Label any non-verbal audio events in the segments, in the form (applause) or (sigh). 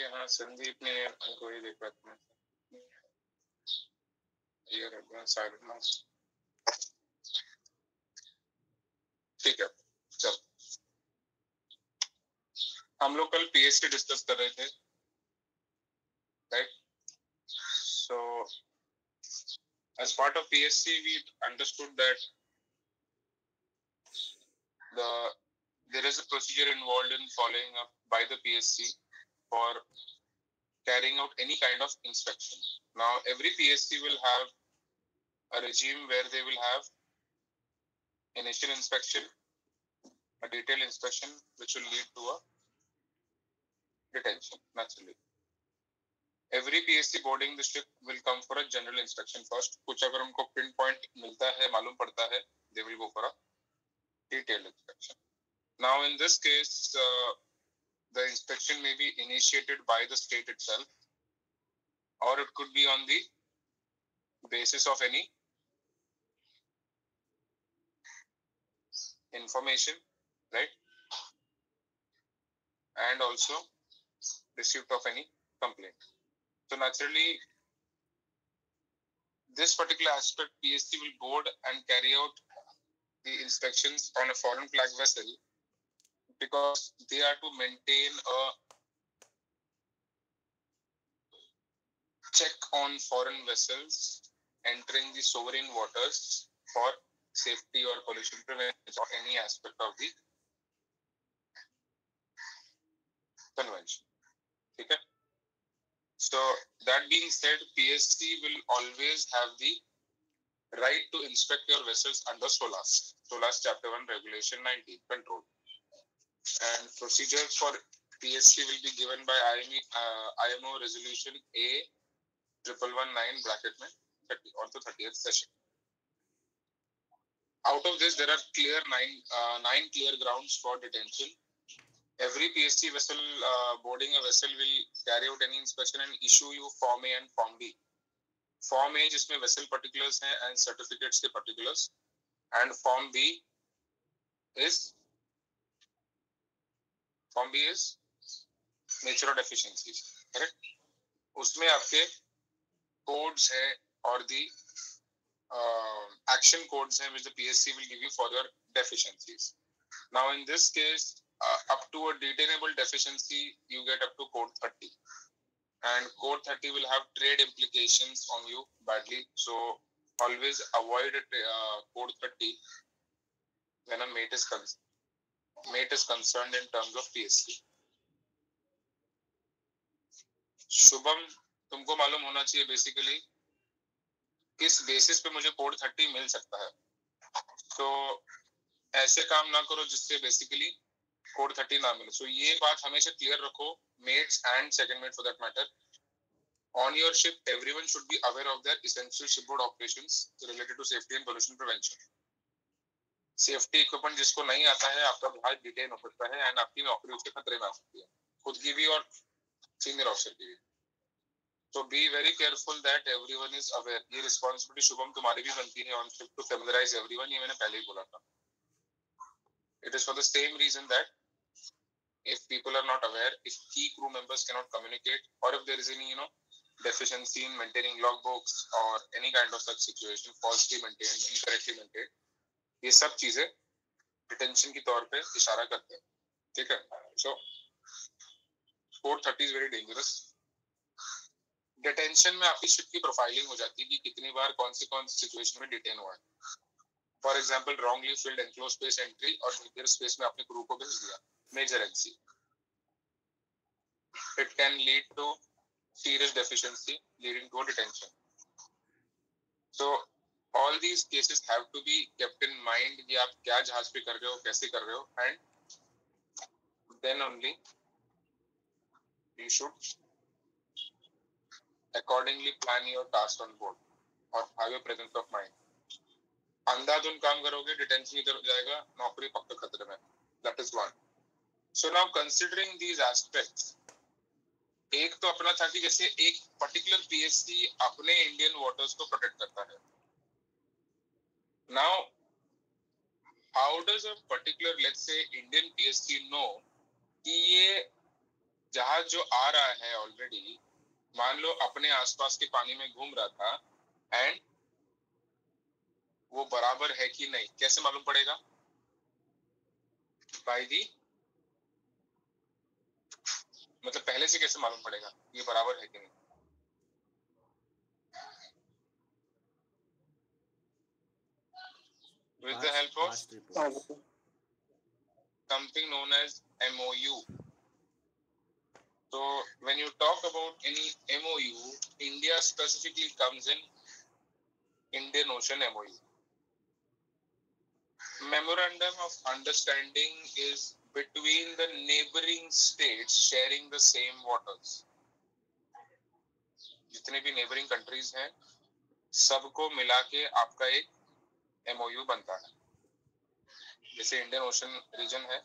यहाँ संदीप ने हमको ये देखा था ये रखना साइड ठीक है चल हम लोग कल पीएससी डिस्कस कर रहे थे right so as part of PSC, we understood that the there is a procedure involved in following up by the PSC for carrying out any kind of inspection. Now, every PSC will have a regime where they will have initial inspection, a detailed inspection, which will lead to a detention, naturally. Every PSC boarding district will come for a general inspection first. कुछ अगर उनको pin point मिलता है मालूम पड़ता है will go for a detailed inspection. Now, in this case, uh, the inspection may be initiated by the state itself, or it could be on the basis of any information, right? And also receipt of any complaint. So naturally, this particular aspect, PSC will board and carry out the inspections on a foreign flag vessel because they are to maintain a check on foreign vessels entering the sovereign waters for safety or pollution prevention or any aspect of the convention. Okay. So that being said, PSC will always have the right to inspect your vessels under SOLAS, SOLAS Chapter 1 Regulation 19 control And procedures for PSC will be given by IME, uh, IMO Resolution A triple one nine bracket में 30 or the 30th session. Out of this, there are clear nine uh, nine clear grounds for detention. Every PSC vessel uh, boarding a vessel will carry out any inspection and issue you Form A and Form B. Form A जिसमें vessel particulars हैं and certificates के particulars and Form B is B is nature of deficiencies, correct? उसमें आपके codes है और uh, action codes हैं which the PSC will give you for your deficiencies. Now in this case, uh, up to a detainable deficiency, you get up to code 30. And code 30 will have trade implications on you badly. So always avoid it, uh, code 30 when a mate is, con- mate is concerned in terms of PSC. Shubham तुमको मालूम होना चाहिए basically किस basis पे मुझे code thirty मिल सकता है तो ऐसे काम ना करो जिससे बेसिकली कोड थर्टी ना मिले सो so, ये बात हमेशा क्लियर रखो mates and second mate for that matter on your ship everyone should be aware of their essential shipboard operations related to safety and pollution prevention safety equipment जिसको नहीं आता है, आपका भाई डिटेन हो सकता है एंड आपकी नौकरी उसके खतरे में आ सकती है। खुद की भी और सीनियर ऑफिसर की भी। तो be very careful that every is aware ये रिस्पॉन्सिबिलिटी शुभम तुम्हारी भी बनती है on shift to familiarize every ये मैंने पहले ही बोला था। It is for the same reason that if people are not aware if की crew members can not communicate और if there is any you know deficiency in maintaining log books और any kind of such situation falsely maintain incorrectly maintain ये सब चीज़ें detention की तौर पे इशारा करते हैं. ठीक है? So code 30 is very dangerous. Detention में आपकी शिप की प्रोफाइलिंग हो जाती है कि कितनी बार कौन सी कौन सी सिचुएशन में डिटेन हुआ है for example wrongly filled enclose space entry और न्यूक्लियर स्पेस में आपने क्रू को भेज दिया major NC it can lead to serious deficiency leading to detention so all these cases have to be kept in mind कि आप क्या जहाज़ पे कर रहे हो, कैसे कर रहे हो and then only you should accordingly plan your task on board or have a presence of mind. अंधाधुन काम करोगे डिटेंशन की तरफ़ जाएगा, नौकरी पक्का खतरे में। That is one so now considering these aspects एक तो अपना था कि जैसे एक पर्टिकुलर पीएससी अपने इंडियन वाटर्स को प्रोटेक्ट करता है। Now how does a particular let's say Indian PSC know कि ये जहाज़ जो आ रहा है ऑलरेडी मान लो अपने आसपास के पानी में घूम रहा था एंड वो बराबर है कि नहीं, कैसे मालूम पड़ेगा? बाई दी मतलब पहले से कैसे मालूम पड़ेगा, ये बराबर है कि नहीं? With the help of something known as MOU. So when you talk about any MOU, India specifically comes in Indian Ocean MOU. Memorandum of Understanding is between the neighboring states sharing the same waters. जितने भी neighbouring countries हैं सबको मिला के आपका एक MOU बनता है। जैसे इंडियन ओशन रीजन है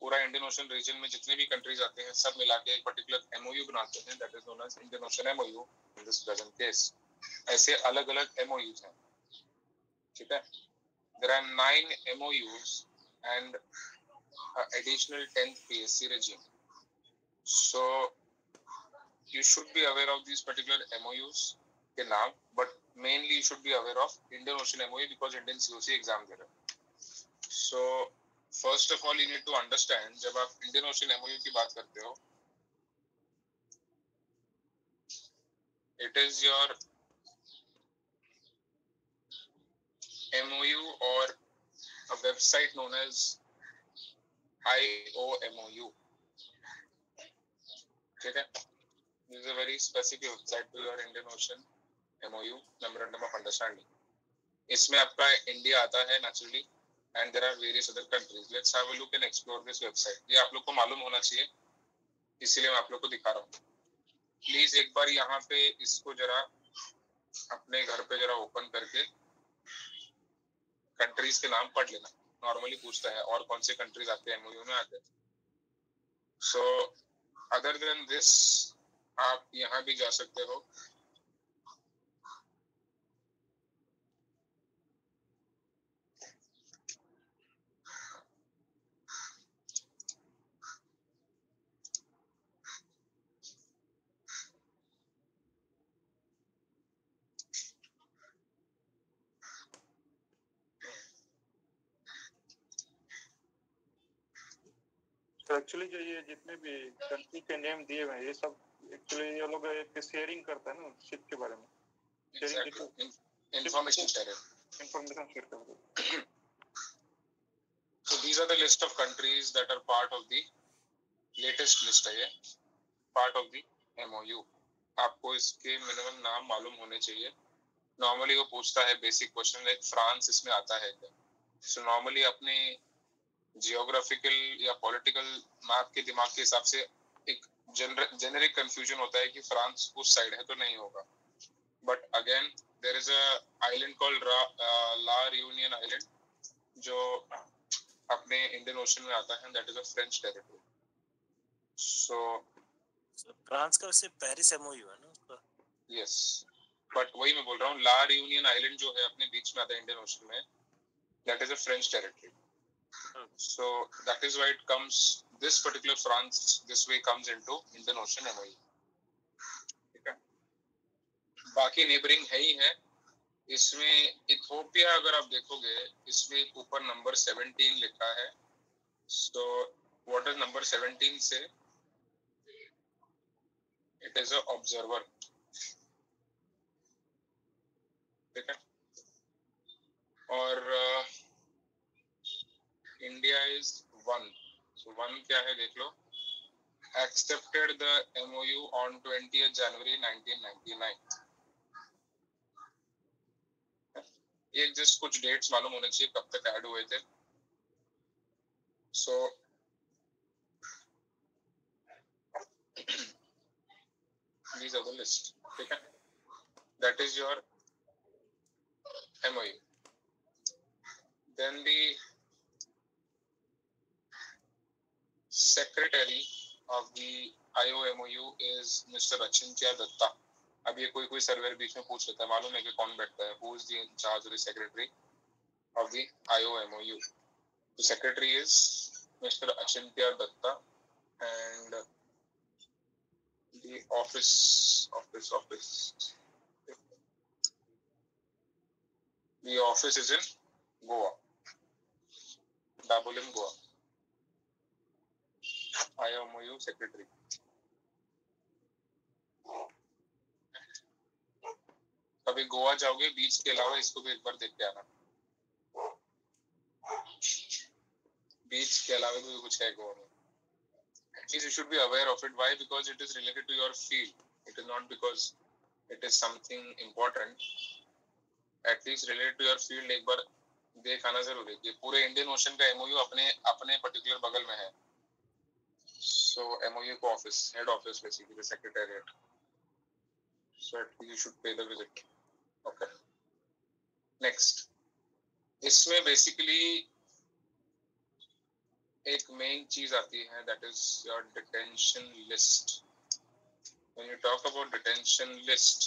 पूरा इंडियन ओशन रीजन में जितने भी कंट्रीज़ आते हैं सब मिला के एक पर्टिकुलर एमओयू बनाते हैं that is known as Indian ocean MOU in this present case ऐसे अलग अलग एमओयूज हैं। ठीक है? There are nine MOUs and additional 10th PSC regime. So you should be aware of these particular MOUs के नाम, but mainly you should be aware of Indian Ocean MOU because Indian COC exam दे रहे So first of all you need to understand जब आप Indian Ocean MOU की बात करते हो it is your MOU or a website known as IOMOU. ठीक है This is a very specific website to your Indian Ocean MOU, Memorandum of Understanding. इसमें आपका इंडिया आता है naturally and there are various other countries let's have a look and explore this website ये आप लोग को मालूम होना चाहिए इसीलिए मैं आप लोग को दिखा रहा हूँ। प्लीज़ एक बार यहाँ पे इसको जरा अपने घर पे जरा ओपन करके कंट्रीज़ के नाम पढ़ लेना। नॉर्मली पूछता है और कौन से कंट्रीज़ आते हैं एमओयू में आते हैं? सो अदर देन दिस आप यहाँ भी जा सकते हो। एक्चुअली जो ये जितने भी कंट्री के नेम दिए हुए हैं ये सब एक्चुअली ये लोग एक शेयरिंग करता है ना शिप के बारे में। इंफॉर्मेशन शेयर करते हैं। (clears throat) So these are the list of countries that are part of the latest list है ये। Part of the MOU आपको इसके मिनिमम नाम मालूम होने चाहिए। नॉर्मली वो पूछता है बेसिक क्वेश्चन लाइक फ्रांस इसमें आता है क्या? सो नॉर्मली अपने जियोग्राफिकल या पॉलिटिकल मैप के दिमाग के हिसाब से एक जेनरिक कंफ्यूजन होता है कि फ्रांस उस साइड है तो नहीं होगा। But again there is island called La Reunion island जो अपने इंडियन ओशन में आता है that is a French territory so France का वैसे पेरिस एमओयू है ना उसका? यस बट वही मैं बोल रहा हूँ ला यूनियन आइलैंड जो है अपने बीच में आता है इंडियन ओशन में that is a French territory So that is why it comes. This particular France this way comes into Indian Ocean. ठीक है बाकी नेबरिंग है ही है इसमें इथोपिया अगर आप देखोगे इसमें ऊपर नंबर 17 लिखा है सो इज़ नंबर 17 से इट इज़ अ ऑब्जर्वर ठीक है और uh, India is one so one क्या है देख लो? Accepted the MOU on twenty January 1999 ये जस्ट कुछ डेट्स मालूम होने चाहिए कब तक ऐड हुए थे। So these are the list ठीक है? That is your MOU then the secretary of the IOMOU is mister Achin क्या दत्ता अब ये कोई कोई सर्वर बीच में पूछ लेता है। मालूम है कि कौन बैठता है? हु इज़ इंचार्ज और secretary of the IOMOU the secretary is mister Achin Datta and the office office office the office is in Goa Dabolim Goa कभी गोवा जाओगे बीच के अलावा इसको भी एक बार देख के आना बीच के अलावा भी कुछ है गोवा में at least you should be aware of it why because it is related to your field it is not because it is something important at least related to your field एक बार देख आना ज़रूरी है पूरे इंडियन ओशन का MOU अपने अपने पर्टिकुलर बगल में है। सो MOU को head office, basically the secretariat. so you should pay the visit okay next इसमें बेसिकली एक मेन चीज़ आती है that is your detention list when you talk about detention list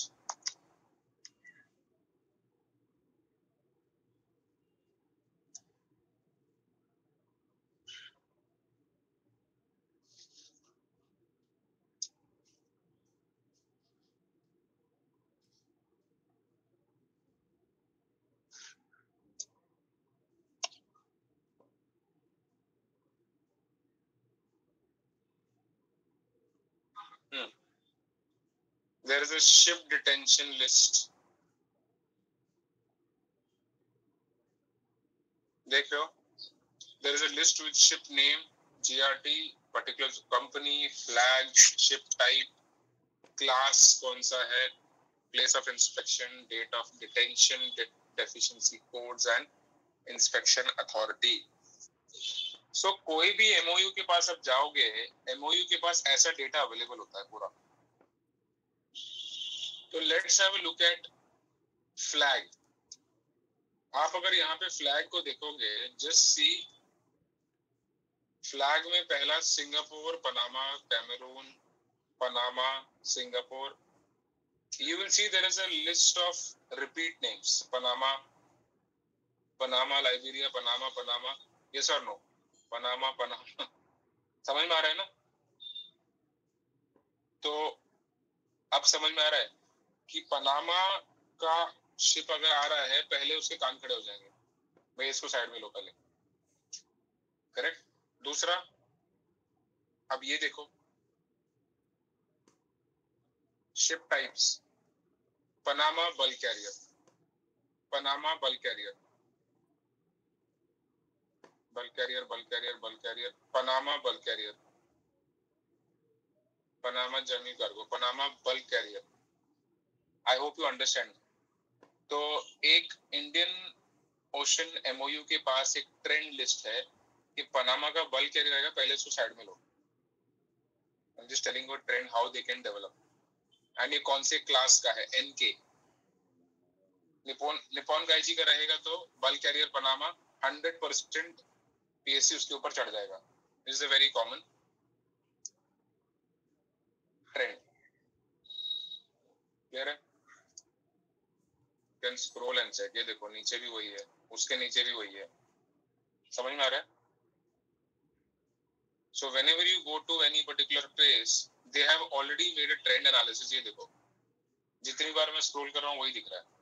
there is a ship detention list देख रहे हो there is a list with ship name GRT particular company flag ship type class कौन सा है place of inspection date of detention de deficiency codes and inspection authority so कोई भी MOU के पास अब जाओगे MOU के पास ऐसा डेटा अवेलेबल होता है पूरा तो let's have look at flag आप अगर यहाँ पे फ्लैग को देखोगे जस्ट सी फ्लैग में पहला Singapore, Panama, Cameroon, Panama, Singapore. You will see there is list of repeat names Panama Panama Liberia, Panama Panama. ये सर नो पनामा पनामा. समझ में आ रहा है ना? तो अब समझ में आ रहा है? कि पनामा का शिप अगर आ रहा है, पहले उसके कान खड़े हो जाएँगे। भाई, इसको साइड में लोकल है करेक्ट दूसरा, अब ये देखो। Ship types Panama bulk carrier Panama bulk carrier bulk carrier bulk carrier bulk carrier Panama bulk carrier Panama जमी cargo Panama bulk carrier I hope you understand तो एक इंडियन ओशन एमओयू के पास एक ट्रेंड लिस्ट है कि Panama का bulk carrier रहेगा पहले उसको साइड में लो। Just telling trend how they can develop and ये कौन से क्लास का है? N K Nippon Nippon Kaiji का रहेगा तो bulk carrier Panama hundred percent PSC उसके ऊपर चढ़ जाएगा। Is a very common trend clear है? कैन स्क्रॉल एंड चेक ये देखो नीचे भी वही है उसके नीचे भी वही है समझ में आ रहा है so whenever you go to any particular place they have already made a trend analysis ये देखो जितनी बार मैं स्क्रॉल कर रहा हूँ वही दिख रहा है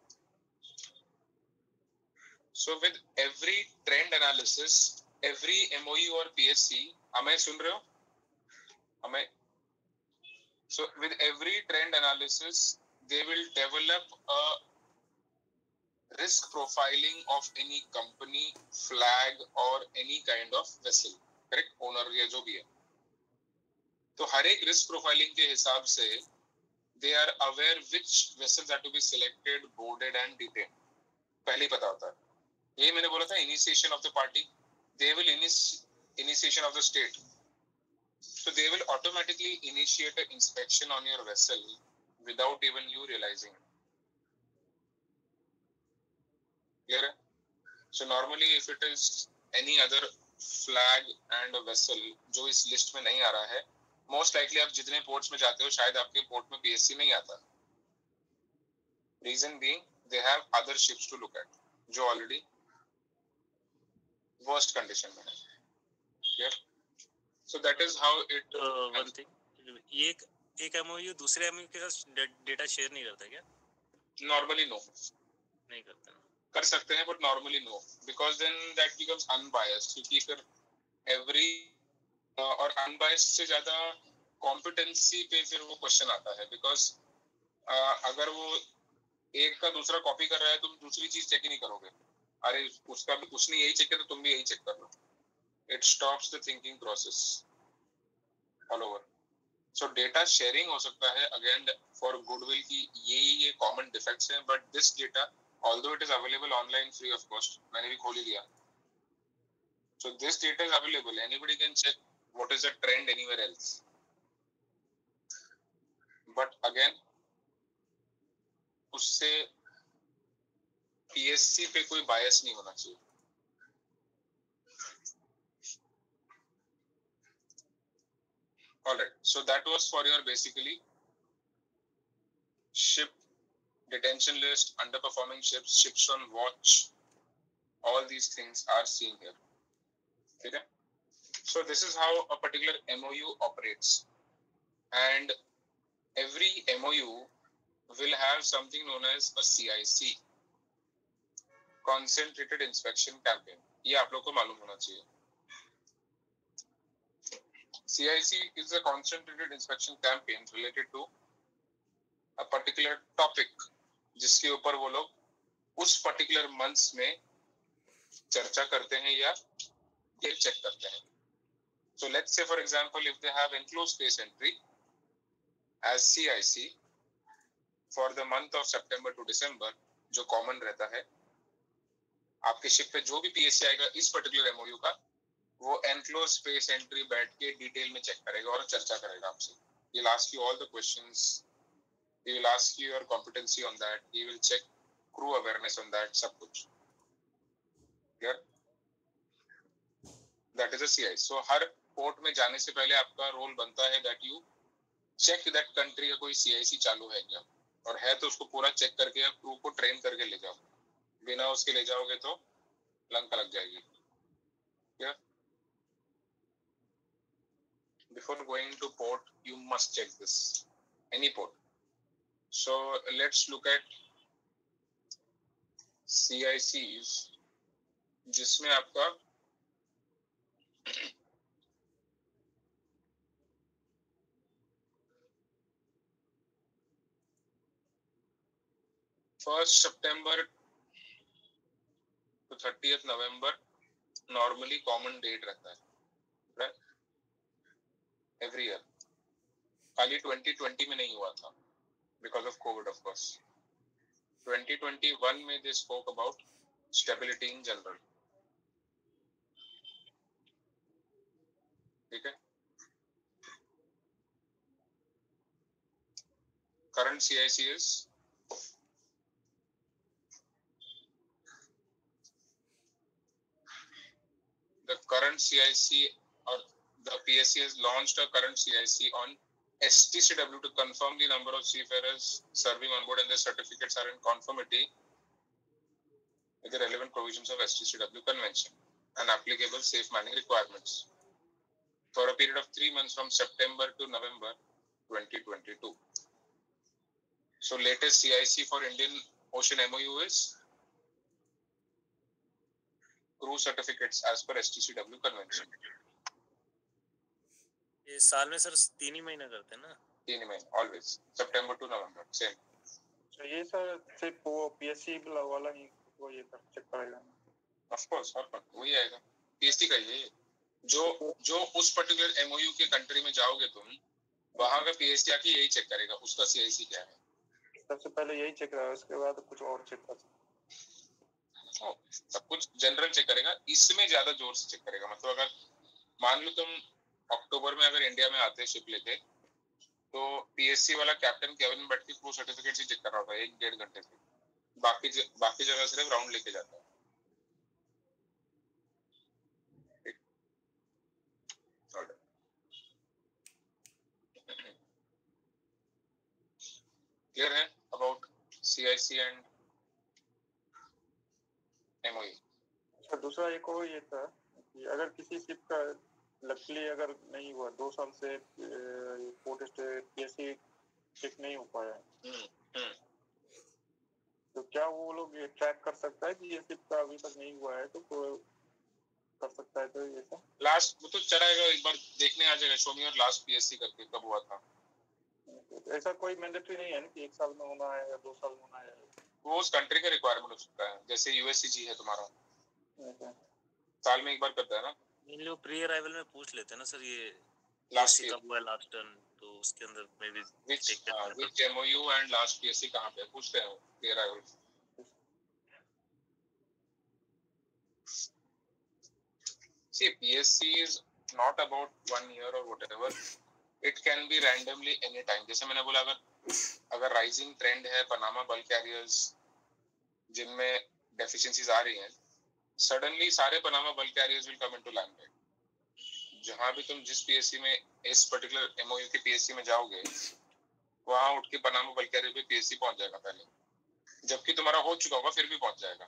so with every trend analysis every MOU or PSC हमें सुन रहे हो हमें so with every trend analysis they will develop a risk profiling of any company flag or any kind of vessel correct owner या जो भी है तो हर एक रिस्क प्रोफाइलिंग के हिसाब से they are aware which vessels are to be selected boarded and detain पहले ही पता होता है यही मैंने बोला था initiation of the party they will initiation of the state so they will automatically initiate an inspection on your vessel without even you realizing it. Clear? So normally if it is any other flag and a vessel जो इस list में नहीं आ रहा है most likely आप जितने ports में जाते हो शायद आपके पोर्ट में पीएससी नहीं आता। Reason being they have other ships to look at जो ऑलरेडी वर्स्ट कंडीशन में है। Clear so that is how it one thing ये एक एक एमओयू दूसरे एमओयू के साथ डेटा शेयर नहीं करता क्या? नॉर्मली नो नहीं करता। कर सकते हैं but normally no because then that becomes unbiased क्योंकि फिर एवरी और अनबायस्ड से ज़्यादा कॉम्पिटेंसी पे फिर वो क्वेश्चन आता है. बिकॉज़ अगर वो एक का दूसरा कॉपी कर रहा है, तुम दूसरी चीज़ चेक ही नहीं करोगे. अरे, उसका भी उसने यही चेक किया तो तुम भी यही चेक कर लो. It stops the thinking process all over so data sharing हो सकता है अगेन फॉर गुडविल की ये ये कॉमन डिफेक्ट्स हैं but this data although it is available online free of cost मैंने भी खोल ही लिया so this data is available anybody can check what is the trend anywhere else but again उससे पीएससी पे कोई बायस नहीं होना चाहिए all right so that was for your basically ship detention list underperforming ships ships on watch all these things are seen here okay so this is how a particular mou operates and every mou will have something known as a cic concentrated inspection campaign ये आप लोग को मालूम होना चाहिए CIC is a concentrated inspection campaign related to a particular topic जिसके ऊपर वो लोग उस पर्टिकुलर मंथ्स में चर्चा करते हैं या ये चेक करते हैं so let's say for example if they have for the month of September to December जो कॉमन रहता है आपके शिप पे जो भी पीएससी आएगा इस पर्टिकुलर एमओयू का वो एनक्लोज स्पेस एंट्री बैठ के डिटेल में चेक करेगा और चर्चा करेगा आपसे will ask you all the questions he will ask you your competency on that he will check crew awareness on that सब कुछ clear that is a CI so हर पोर्ट में जाने से पहले आपका रोल बनता है that you check that country का कोई CIC चालू है क्या और है तो उसको पूरा चेक करके क्रू को ट्रेन करके ले जाओ बिना उसके ले जाओगे तो लंका लग जाएगी क्या before going to port, you must check this. Any port. So let's look at CICs, जिसमें आपका first September to 30th November normally common date रहता है एवरी ईयर. खाली 2020 में नहीं हुआ था because of COVID of course. 2021 में they spoke about stability in general. ठीक है current CIC is the current CIC or the PSC has launched a current CIC on STCW to confirm the number of seafarers serving on board and their certificates are in conformity with the relevant provisions of STCW convention and applicable safe manning requirements for a period of three months from September to November 2022. So latest CIC for Indian Ocean MOU is crew certificates as per STCW convention. ये साल में sir तीन ही महीना करते हैं ना? तीन ही महीने always September to November same तो ये सर सिर्फ़ वो पीएससी वाला ही वो ये कर चेक करेगा ऑफ़ कोर्स और कौन? वही आएगा। पीएससी का ये जो जो उस पर्टिकुलर एमओयू के कंट्री में जाओगे तुम वहाँ का पीएससी आके यही चेक करेगा उसका सीआईसी क्या है। सबसे पहले यही चेक करेगा उसके बाद कुछ और चेक कर सकते सब कुछ जनरल चेक करेगा इसमें ज़्यादा ज़ोर से चेक करेगा। मतलब अगर मान लो तुम अक्टूबर में अगर इंडिया में आते शिप लेके तो पीएससी वाला कैप्टन केविन बैठ क्रू सर्टिफिकेट ही चेक कर रहा होता है एक डेढ़ घंटे से बाकी ज, बाकी जगह सिर्फ़ राउंड लेके जाता है. Clear है CIC and MOE? अच्छा दूसरा एक और ये था कि अगर किसी शिप का लकली अगर नहीं हुआ दो साल से पोर्ट पीएससी पीएससी चेक नहीं हो पाया। है हम्म, हम्म। तो क्या वो लोग ये ट्रैक कर सकता है कि ये सिर्फ़ का अभी तक नहीं हुआ है तो कर सकता है तो ऐसा लास्ट वो तो चलाएगा एक बार देखने आ जाएगा शो मी और लास्ट पीएससी करके कब हुआ था। ऐसा कोई मैंडेटरी नहीं है ना कि एक साल में होना है या दो साल में होना है? वो उस कंट्री का रिक्वायरमेंट हो सकता है जैसे यूएससीजी है तुम्हारा। साल में एक बार करता है ना? मेनली वो प्री अराइवल में पूछ लेते हैं ना सर ये लास्ट कब हुआ लास्ट टर्न तो उसके अंदर में भी which take that MOU and last PSC कहाँ पे पूछते हैं clear I will See, PSC is not about one year or whatever. It can be randomly any time. जैसे मैंने बोला अगर अगर राइजिंग ट्रेंड है पनामा बल्क कैरियर्स जिनमें डेफिशिएंसीज आ रही हैं सडनली सारे Panama bulk carriers will come into land जहाँ भी तुम जिस पीएससी में, इस पर्टिकुलर एमओयू के पीएससी में जाओगे, वहाँ उठ के पनामा बल्क कैरियर पे पीएससी पहुँच जाएगा पहले। जबकि तुम्हारा हो चुका होगा, फिर भी पहुँच जाएगा।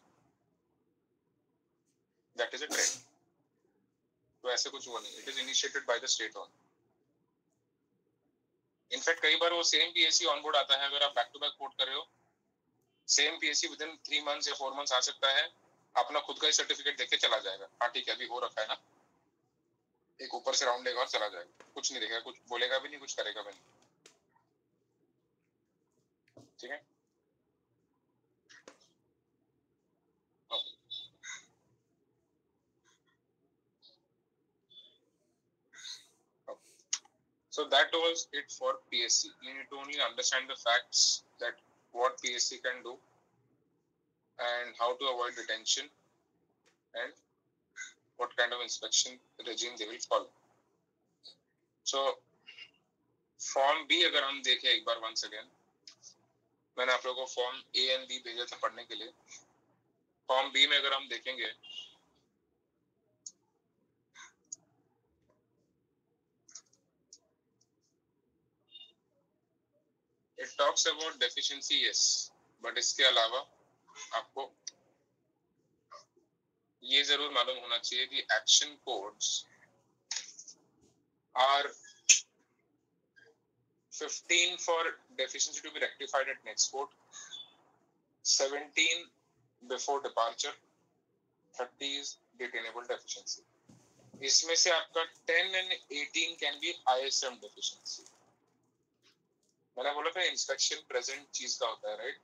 दैट इज़ अ ट्रेंड तो ऐसे कुछ हुआ नहीं। It is initiated by the state on in fact कई बार वो सेम पीएससी ऑन बोर्ड आता है, अगर आप बैक टू बैक कोट कर रहे हो। Same PSC within three months या फोर मंथ्स आ सकता है। अपना खुद का ही सर्टिफिकेट देके चला जाएगा। हाँ ठीक है, अभी हो रखा है ना। एक ऊपर से राउंड लेगा और चला जाएगा। कुछ नहीं देखेगा, कुछ बोलेगा भी नहीं, कुछ करेगा भी नहीं। ठीक है. So that was it for PSC. You need to only understand the facts that what PSC can do. And how to avoid detention and what kind of inspection regime they will follow. So form B अगर हम देखें एक बार once again मैंने आप लोगों को form A and B भेजा था पढ़ने के लिए फॉर्म बी में अगर हम देखेंगे it talks about deficiency yes but इसके अलावा आपको ये ज़रूर मालूम होना चाहिए कि action codes are 15 for deficiency to be rectified at next port 17 before departure 30 is detainable deficiency इसमें से आपका 10 and 18 can be ISM deficiency मैंने बोला था इंस्पेक्शन प्रेजेंट चीज़ का होता है राइट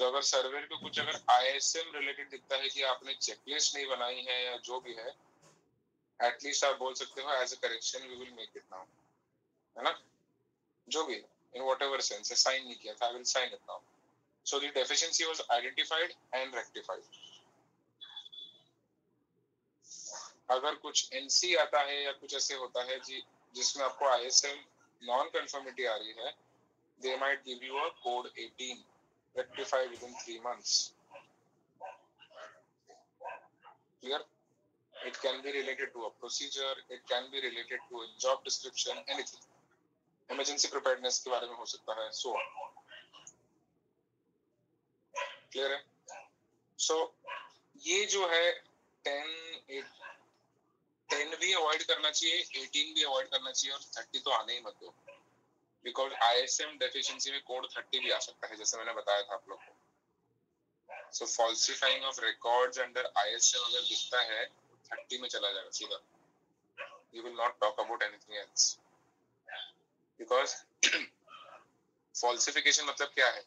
तो अगर सर्वर को कुछ अगर आईएसएम रिलेटेड दिखता है कि आपने चेकलिस्ट नहीं बनाई है या जो भी है एटलीस्ट आप बोल सकते हो as a correction we will make it now है ना? जो भी in whatever sense sign नहीं किया था I will sign it now so the deficiency was identified and rectified अगर कुछ एनसी आता है या कुछ ऐसे होता है जी, जिसमें आपको आईएसएम नॉन कंफर्मिटी आ रही है they might give you a code 18 rectify within 3 months clear it can be related to a procedure it can be related to a job description anything emergency preparedness के बारे में हो सकता है so on clear है so ये जो है 10 8 10 भी अवॉइड करना चाहिए 18 भी अवॉइड करना चाहिए और 30 तो आने ही मत दो बिकॉज़ आईएसएम डेफिशिएंसी में कोड 30 भी आ सकता है, जैसे मैंने बताया था आप लोग को। So falsifying of records under ISM अगर दिखता है 30 में चला जाएगा, सीधा। You will not talk about anything else because falsification मतलब क्या है?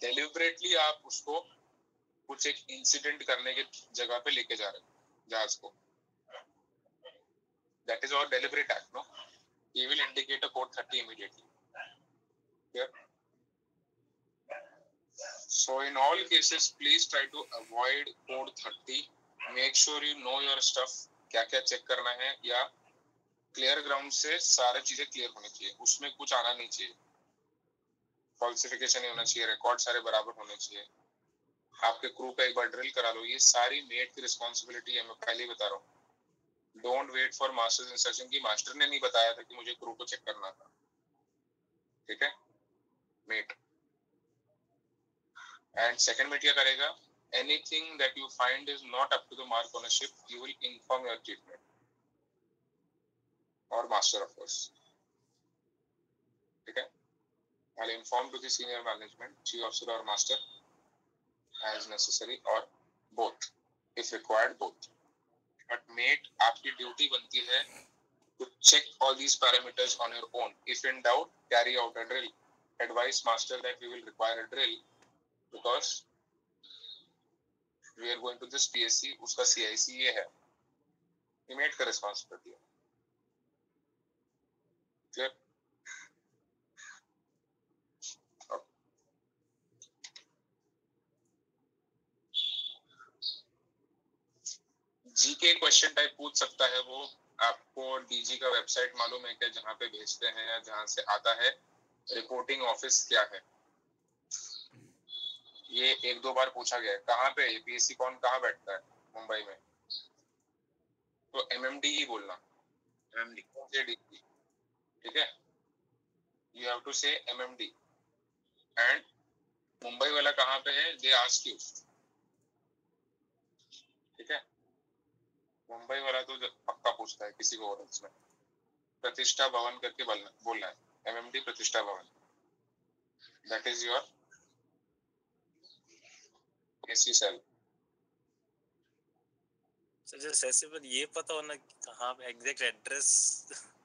डेलिबरेटली आप उसको कुछ एक इंसिडेंट करने के जगह पे लेके जा रहे हैं, जहाज़ को। दैट इज़ और deliberate act no he will indicate a code 30 immediately. Yeah. So in all cases, please try to avoid code 30. Make sure you know your stuff. क्या क्या चेक करना है या क्लियर ग्राउंड से सारी चीज़ें क्लियर होनी चाहिए। उसमें कुछ आना नहीं चाहिए। फॉल्सिफिकेशन नहीं होना चाहिए। रिकॉर्ड सारे बराबर होने चाहिए। आपके क्रू का एक बार ड्रिल करा लो। ये सारी मेट की रिस्पॉन्सिबिलिटी है मैं पहले ही बता रहा हूँ। Don't wait for master's instruction की मास्टर ने नहीं बताया था कि मुझे क्रू को चेक करना था। ठीक है? मेट एंड सेकंड मेट क्या करेगा? Anything that you find is not up to the mark ownership you will inform your chief mate और मास्टर ऑफ़ कोर्स ठीक है? I inform to the senior management chief officer और master as necessary और both if required both but mate आपकी duty बनती है to check all these parameters on your own if in doubt carry out and really Advise master that we will require a drill because we are going to this PSC, उसका CIC ये है. mate का responsibility है. Clear? GK question type पूछ सकता है वो आपको डीजी का वेबसाइट मालूम है क्या जहाँ पे भेजते हैं या जहाँ से आता है रिपोर्टिंग ऑफ़िस क्या है? ये एक दो बार पूछा गया है। कहाँ पे यूपीएससी कौन कहाँ बैठता है मुंबई में? तो एमएमडी ही बोलना। एमएमडी ठीक है? You have to say MMD and Mumbai वाला कहाँ पे है? दे आस्क यू ठीक है? मुंबई वाला तो पक्का पूछता है किसी को और में प्रतिष्ठा भवन करके बोलना बोलना है। MMD Pratishtha Bhavan. That is your AC cell sir जैसे ऐसे पर ये पता होना कहाँ पे एग्जैक्ट एड्रेस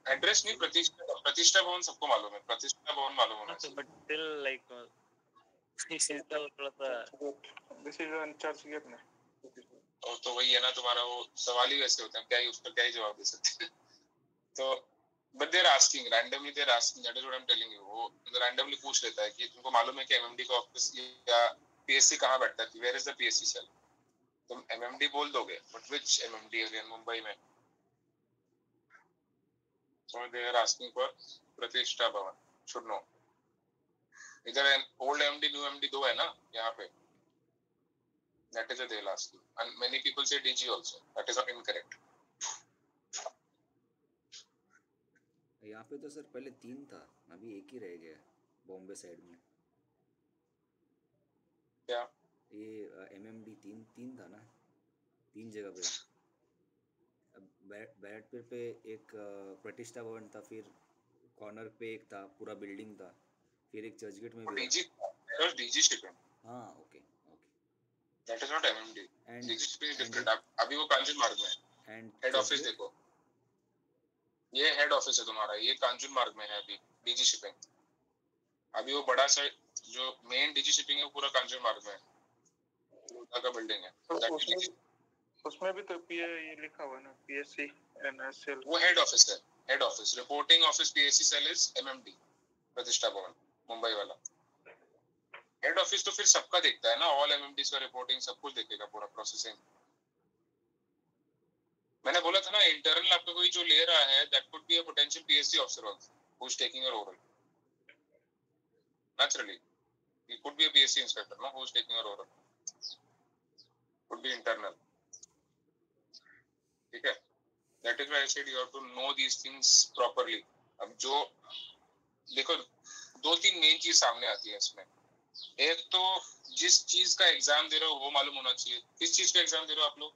एड्रेस नहीं प्रतिष्ठा प्रतिष्ठा भवन सबको मालूम है। प्रतिष्ठा भवन मालूम होना चाहिए। बट स्टिल लाइक इस चीज़ का थोड़ा सा this is on Churchgate में और तो वही है ना तुम्हारा वो सवाल ही वैसे होते हैं। क्या ही उस पर क्या ही जवाब दे सकते हैं? (laughs) तो but there asking randomly there asking that is what I am telling you वो रैंडमली पूछ लेता है कि तुमको मालूम है कि एमएमडी का ऑफ़िस या पीएससी कहाँ बैठता है? Where is the PSC cell तुम एमएमडी बोल दोगे but which MMD again Mumbai में। So they are asking for प्रतिष्ठा भवन, should know. इधर ओल्ड एमडी न्यू एमडी दो है ना, यहाँ पे। That is a they'll ask you and many people say dg also. That is incorrect. यहाँ पे तो सर पहले तीन था अभी एक ही रह गया बॉम्बे साइड में। क्या? ये एम एम डी तीन तीन था ना तीन जगह पे। अब बैरटपुर पे एक प्रतिष्ठा भवन था फिर कॉर्नर पे एक था पूरा बिल्डिंग था फिर एक चर्चगेट में भी was dg shipping था हाँ okay okay. Mmd and dg shipping is and- different अब अभी वो कांचन मार्ग में है। एंड हेड ऑफ़िस देखो। ये हेड ऑफ़िस है तुम्हारा ये कांचन मार्ग में है अभी डीजी शिपिंग अभी वो बड़ा सा जो मेन डीजी शिपिंग है वो पूरा कांचन मार्ग में है। का बिल्डिंग है। तो उसमें उसमें भी तो पी ये लिखा हुआ है ना पीएससी एनएसएल वो हेड ऑफ़िस है head office reporting office PSC cell is MMD Pratishtha Bhavan Mumbai वाला. हेड ऑफ़िस तो फिर सबका देखता है ना ऑल एमएमडी का रिपोर्टिंग सब कुछ देखेगा पूरा प्रोसेसिंग मैंने बोला था ना इंटरनल आपका कोई जो ले रहा है that could be a potential PSC officer also who is taking your oral naturally. He could be a psc inspector, no? Who is taking your oral? Could be internal. ठीक है? That is why i said you have to know these things properly. अब जो, देखो, दो तीन main चीज़ सामने आती है इसमें। एक तो जिस चीज़ का एग्ज़ाम दे रहे हो, वो मालूम होना चाहिए। किस चीज़ का एग्ज़ाम दे रहे हो आप लोग?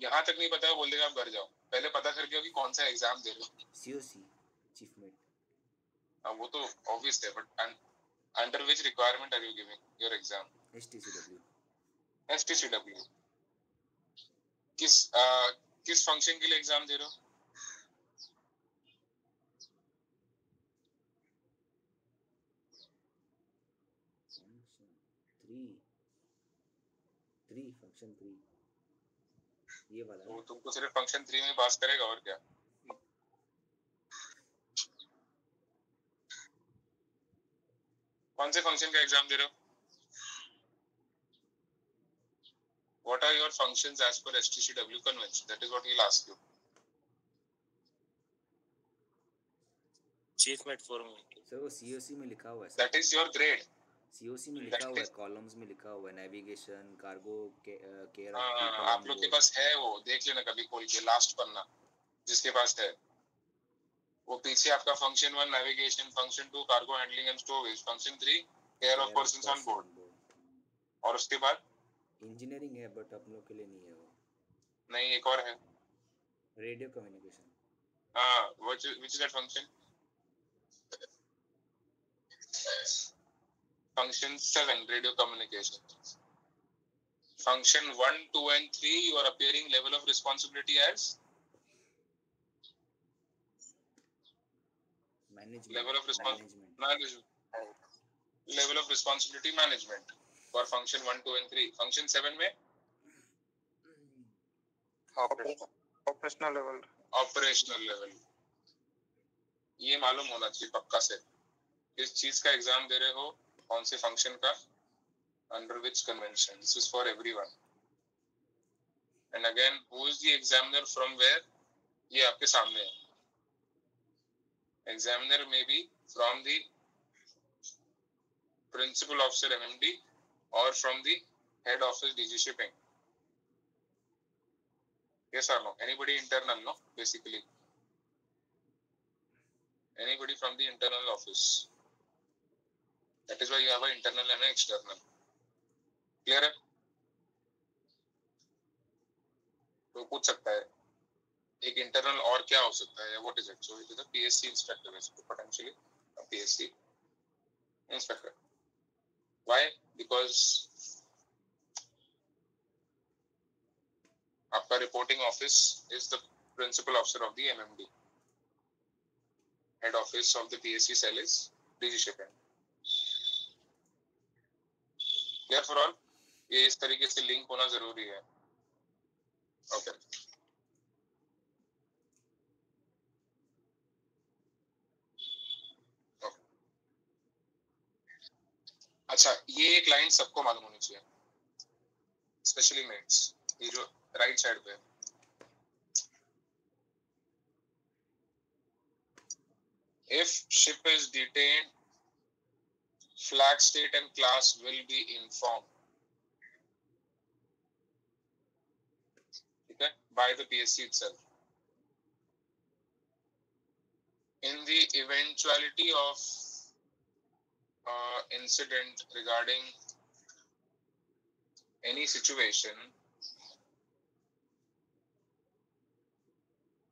यहाँ तक नहीं पता है बोल देगा घर जाओ। पहले पता करके कि कौन सा एग्ज़ाम दे रहे हो। सीओसी चीफ मेट वो तो ऑब्वियस है but under which requirement are you giving your exam S T C W STCW किस आ, किस फ़ंक्शन के लिए एग्ज़ाम दे रहे हो function three three function three ये वाला तो ना? तुमको सिर्फ़ फ़ंक्शन थ्री में पास करेगा और क्या कौन से फ़ंक्शन का एग्ज़ाम दे रहे हो what are your functions as per STCW convention? That is what he'll ask you. Chief mate forum sir वो सी ओ सी में लिखा हुआ है That is your grade. C O C में लिखा हुआ है कॉलम्स में लिखा हुआ है नेविगेशन कार्गो केयर हाँ, आप लोग के पास है वो देख लेना कभी खोल के लास्ट पन्ना जिसके पास है। वो पीछे आपका function one navigation function two cargo handling and storage function three care of person on board और उसके बाद? इंजीनियरिंग है बट आप लोग के लिए नहीं है वो। नहीं एक और है। रेडियो कम्युनिकेशन uh which इज़ is that function function 7 radio communication function 1 2 and 3 you are appearing level of responsibility as management Level of respons- management manage level of responsibility management for function 1 2 and 3 function 7 में operational level operational level ये मालूम होना चाहिए पक्का से इस चीज़ का exam दे रहे हो कौन से फ़ंक्शन का? Under which convention this is for everyone and again who is the examiner from where ये आपके सामने है। एग्जामिनर में be from the principal officer MMD और from the head office DG shipping anybody internal, no? Basically. Anybody from the internal office? That is why you have an internal and an external. Clear? है तो पूछ सकता है, एक internal और क्या हो सकता है? What is it so it is a PSC inspector is potentially a PSC inspector why? Because आपका reporting office is the principal officer of the MMD head office of the PSC cell is DG shipping clear for all ये इस तरीके से link होना ज़रूरी है। Okay अच्छा ये एक लाइन सबको मालूम होनी चाहिए। स्पेशली मेट्स ये जो राइट साइड पे। If ship is detained flag state and class will be informed okay by the psc itself in the eventuality of uh, incident regarding any situation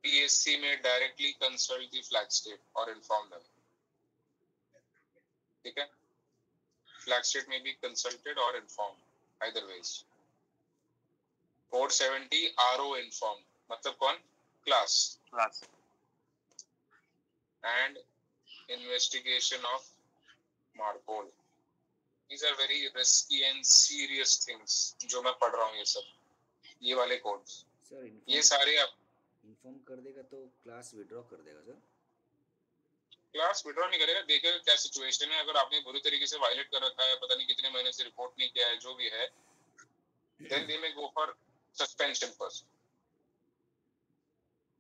PSC may directly consult the flag state or inform them. Okay? Flag state may be consulted or informed, either ways. Code 70 RO informed. मतलब कौन? Class. Class And investigation of Marpol. These are very risky and serious things जो मैं पढ़ रहा हूँ ये सब. ये वाले codes. सर ये सारे आप इन्फॉर्म कर देगा तो क्लास विड्रॉ कर देगा सर क्लास विड्रॉ नहीं करेगा। देखेगा क्या सिचुएशन है। अगर आपने बुरी तरीके से वायलेट कर रखा है, पता नहीं कितने महीने से रिपोर्ट नहीं किया है, जो भी है देन दे में गो फॉर सस्पेंशन फ़र्स्ट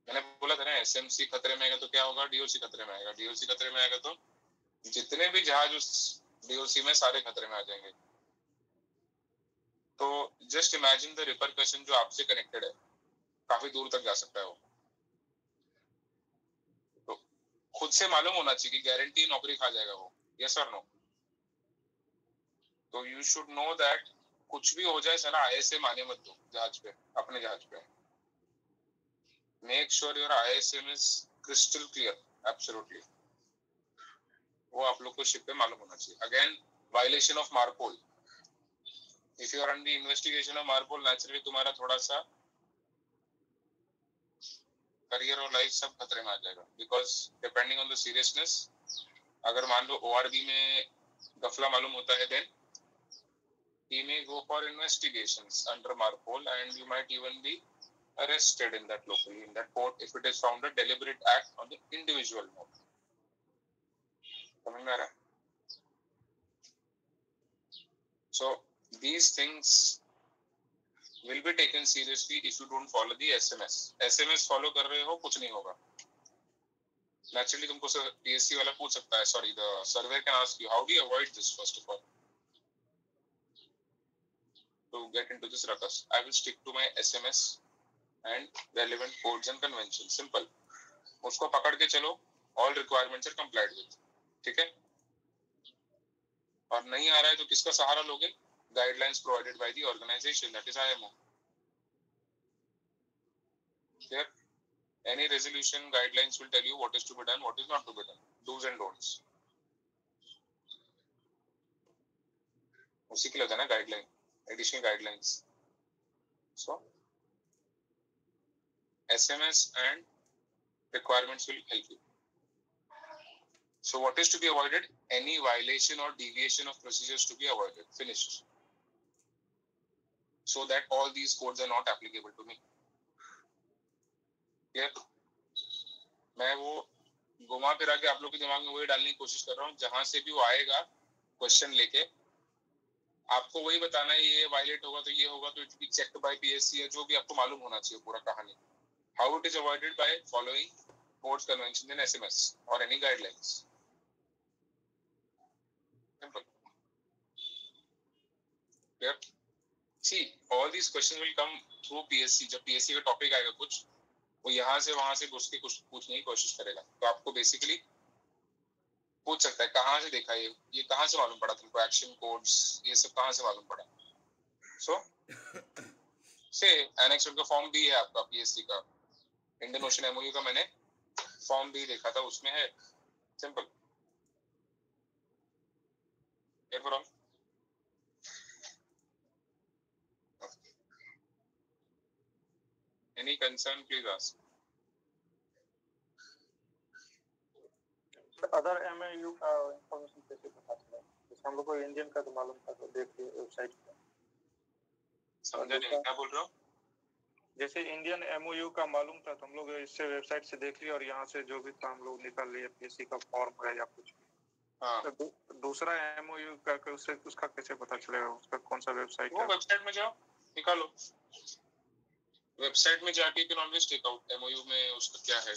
मैंने बोला था ना एसएमसी खतरे में आएगा तो क्या होगा? डीओसी खतरे में आएगा। डीओसी खतरे में आएगा तो जितने भी जहाज़ उस डीओसी में सारे खतरे में आ जाएँगे। तो जस्ट इमेजिन द रिपरकशन जो आपसे कनेक्टेड है। काफ़ी दूर तक जा सकता है वो तो खुद से मालूम होना चाहिए कि गारंटी नौकरी खा जाएगा वो। यस और नो तो यू शुड नो दैट कुछ भी हो जाए साला आईएसए माने मत दो, जहाज़ पे, अपने जहाज़ पे। Make sure your I S M is crystal clear absolutely वो आप लोग को शिप पे मालूम होना चाहिए। Again violation of MARPOL if you are the investigation of MARPOL naturally तुम्हारा थोड़ा सा करियर और लाइफ सब खतरे में आ जाएगा because depending on the seriousness अगर मान लो ओआरबी में गफला मालूम होता है then he may go for investigations under Marpol and you might even be arrested in that locally in that court if it is found a deliberate act on the individual note. है? So these things will be taken seriously if you don't follow the SMS. SMS follow कर रहे हो कुछ नहीं होगा. Naturally तुमको PSC वाला पूछ सकता है. The surveyor can ask you how do you avoid this first of all. To get into this ruckus, I will stick to my SMS and relevant codes and conventions. Simple. उसको पकड़ के चलो. All requirements are complied with. ठीक है? और नहीं आ रहा है तो किसका सहारा लोगे? guidelines provided by the organization that is IMO. Clear? any resolution guidelines will tell you what is to be done what is not to be done do's and don'ts उसी के लिए होता है ना guideline additional guidelines so SMS and requirements will help you. So what is to be avoided? Any violation or deviation of procedures to be avoided. Finished. So that all these codes are not applicable to me. Clear? मैं वो घुमा फिरा के आप लोग के दिमाग में वही डालने की कोशिश कर रहा हूँ जहाँ से भी वो आएगा क्वेश्चन लेके आपको वही बताना है ये वायलेट होगा तो ये होगा तो it be checked by PSC या जो भी आपको मालूम होना चाहिए पूरा कहानी how it is avoided by following codes conventions in SMS or any guidelines. Simple. Clear? See, all these questions will come through PSC. जब PSC का टॉपिक आएगा कुछ वो यहाँ से वहाँ से घुस के कुछ पूछने की कोशिश करेगा। तो आपको बेसिकली पूछ सकता है कहाँ से देखा ये? ये कहाँ से मालूम पड़ा तुमको? एक्शन कोड्स ये सब कहाँ से मालूम पड़ा? सो से एनेक्स का फॉर्म भी है आपका पीएससी का। इंडियन ओशन एमओयू का मैंने फॉर्म भी देखा था उसमें है। Simple any concern please ask other MOU का इंफॉर्मेशन कैसे पता चला जैसे हम लोग को इंडियन का तो मालूम था तो देख वेबसाइट पे। समझा नहीं क्या बोल रहे हो? जैसे इंडियन एमओयू का मालूम था तो हम लोग इससे वेबसाइट से देख लिया और यहाँ से जो भी था हम लोग निकाल लिए पीएससी का फॉर्म है या कुछ हाँ। तो दू, दूसरा एमओयू का उससे उसका कैसे पता चलेगा उसका कौन सा वेबसाइट वो वेबसाइट में जाओ निकालो। वेबसाइट में जाके can always take out MOU में उसका क्या है?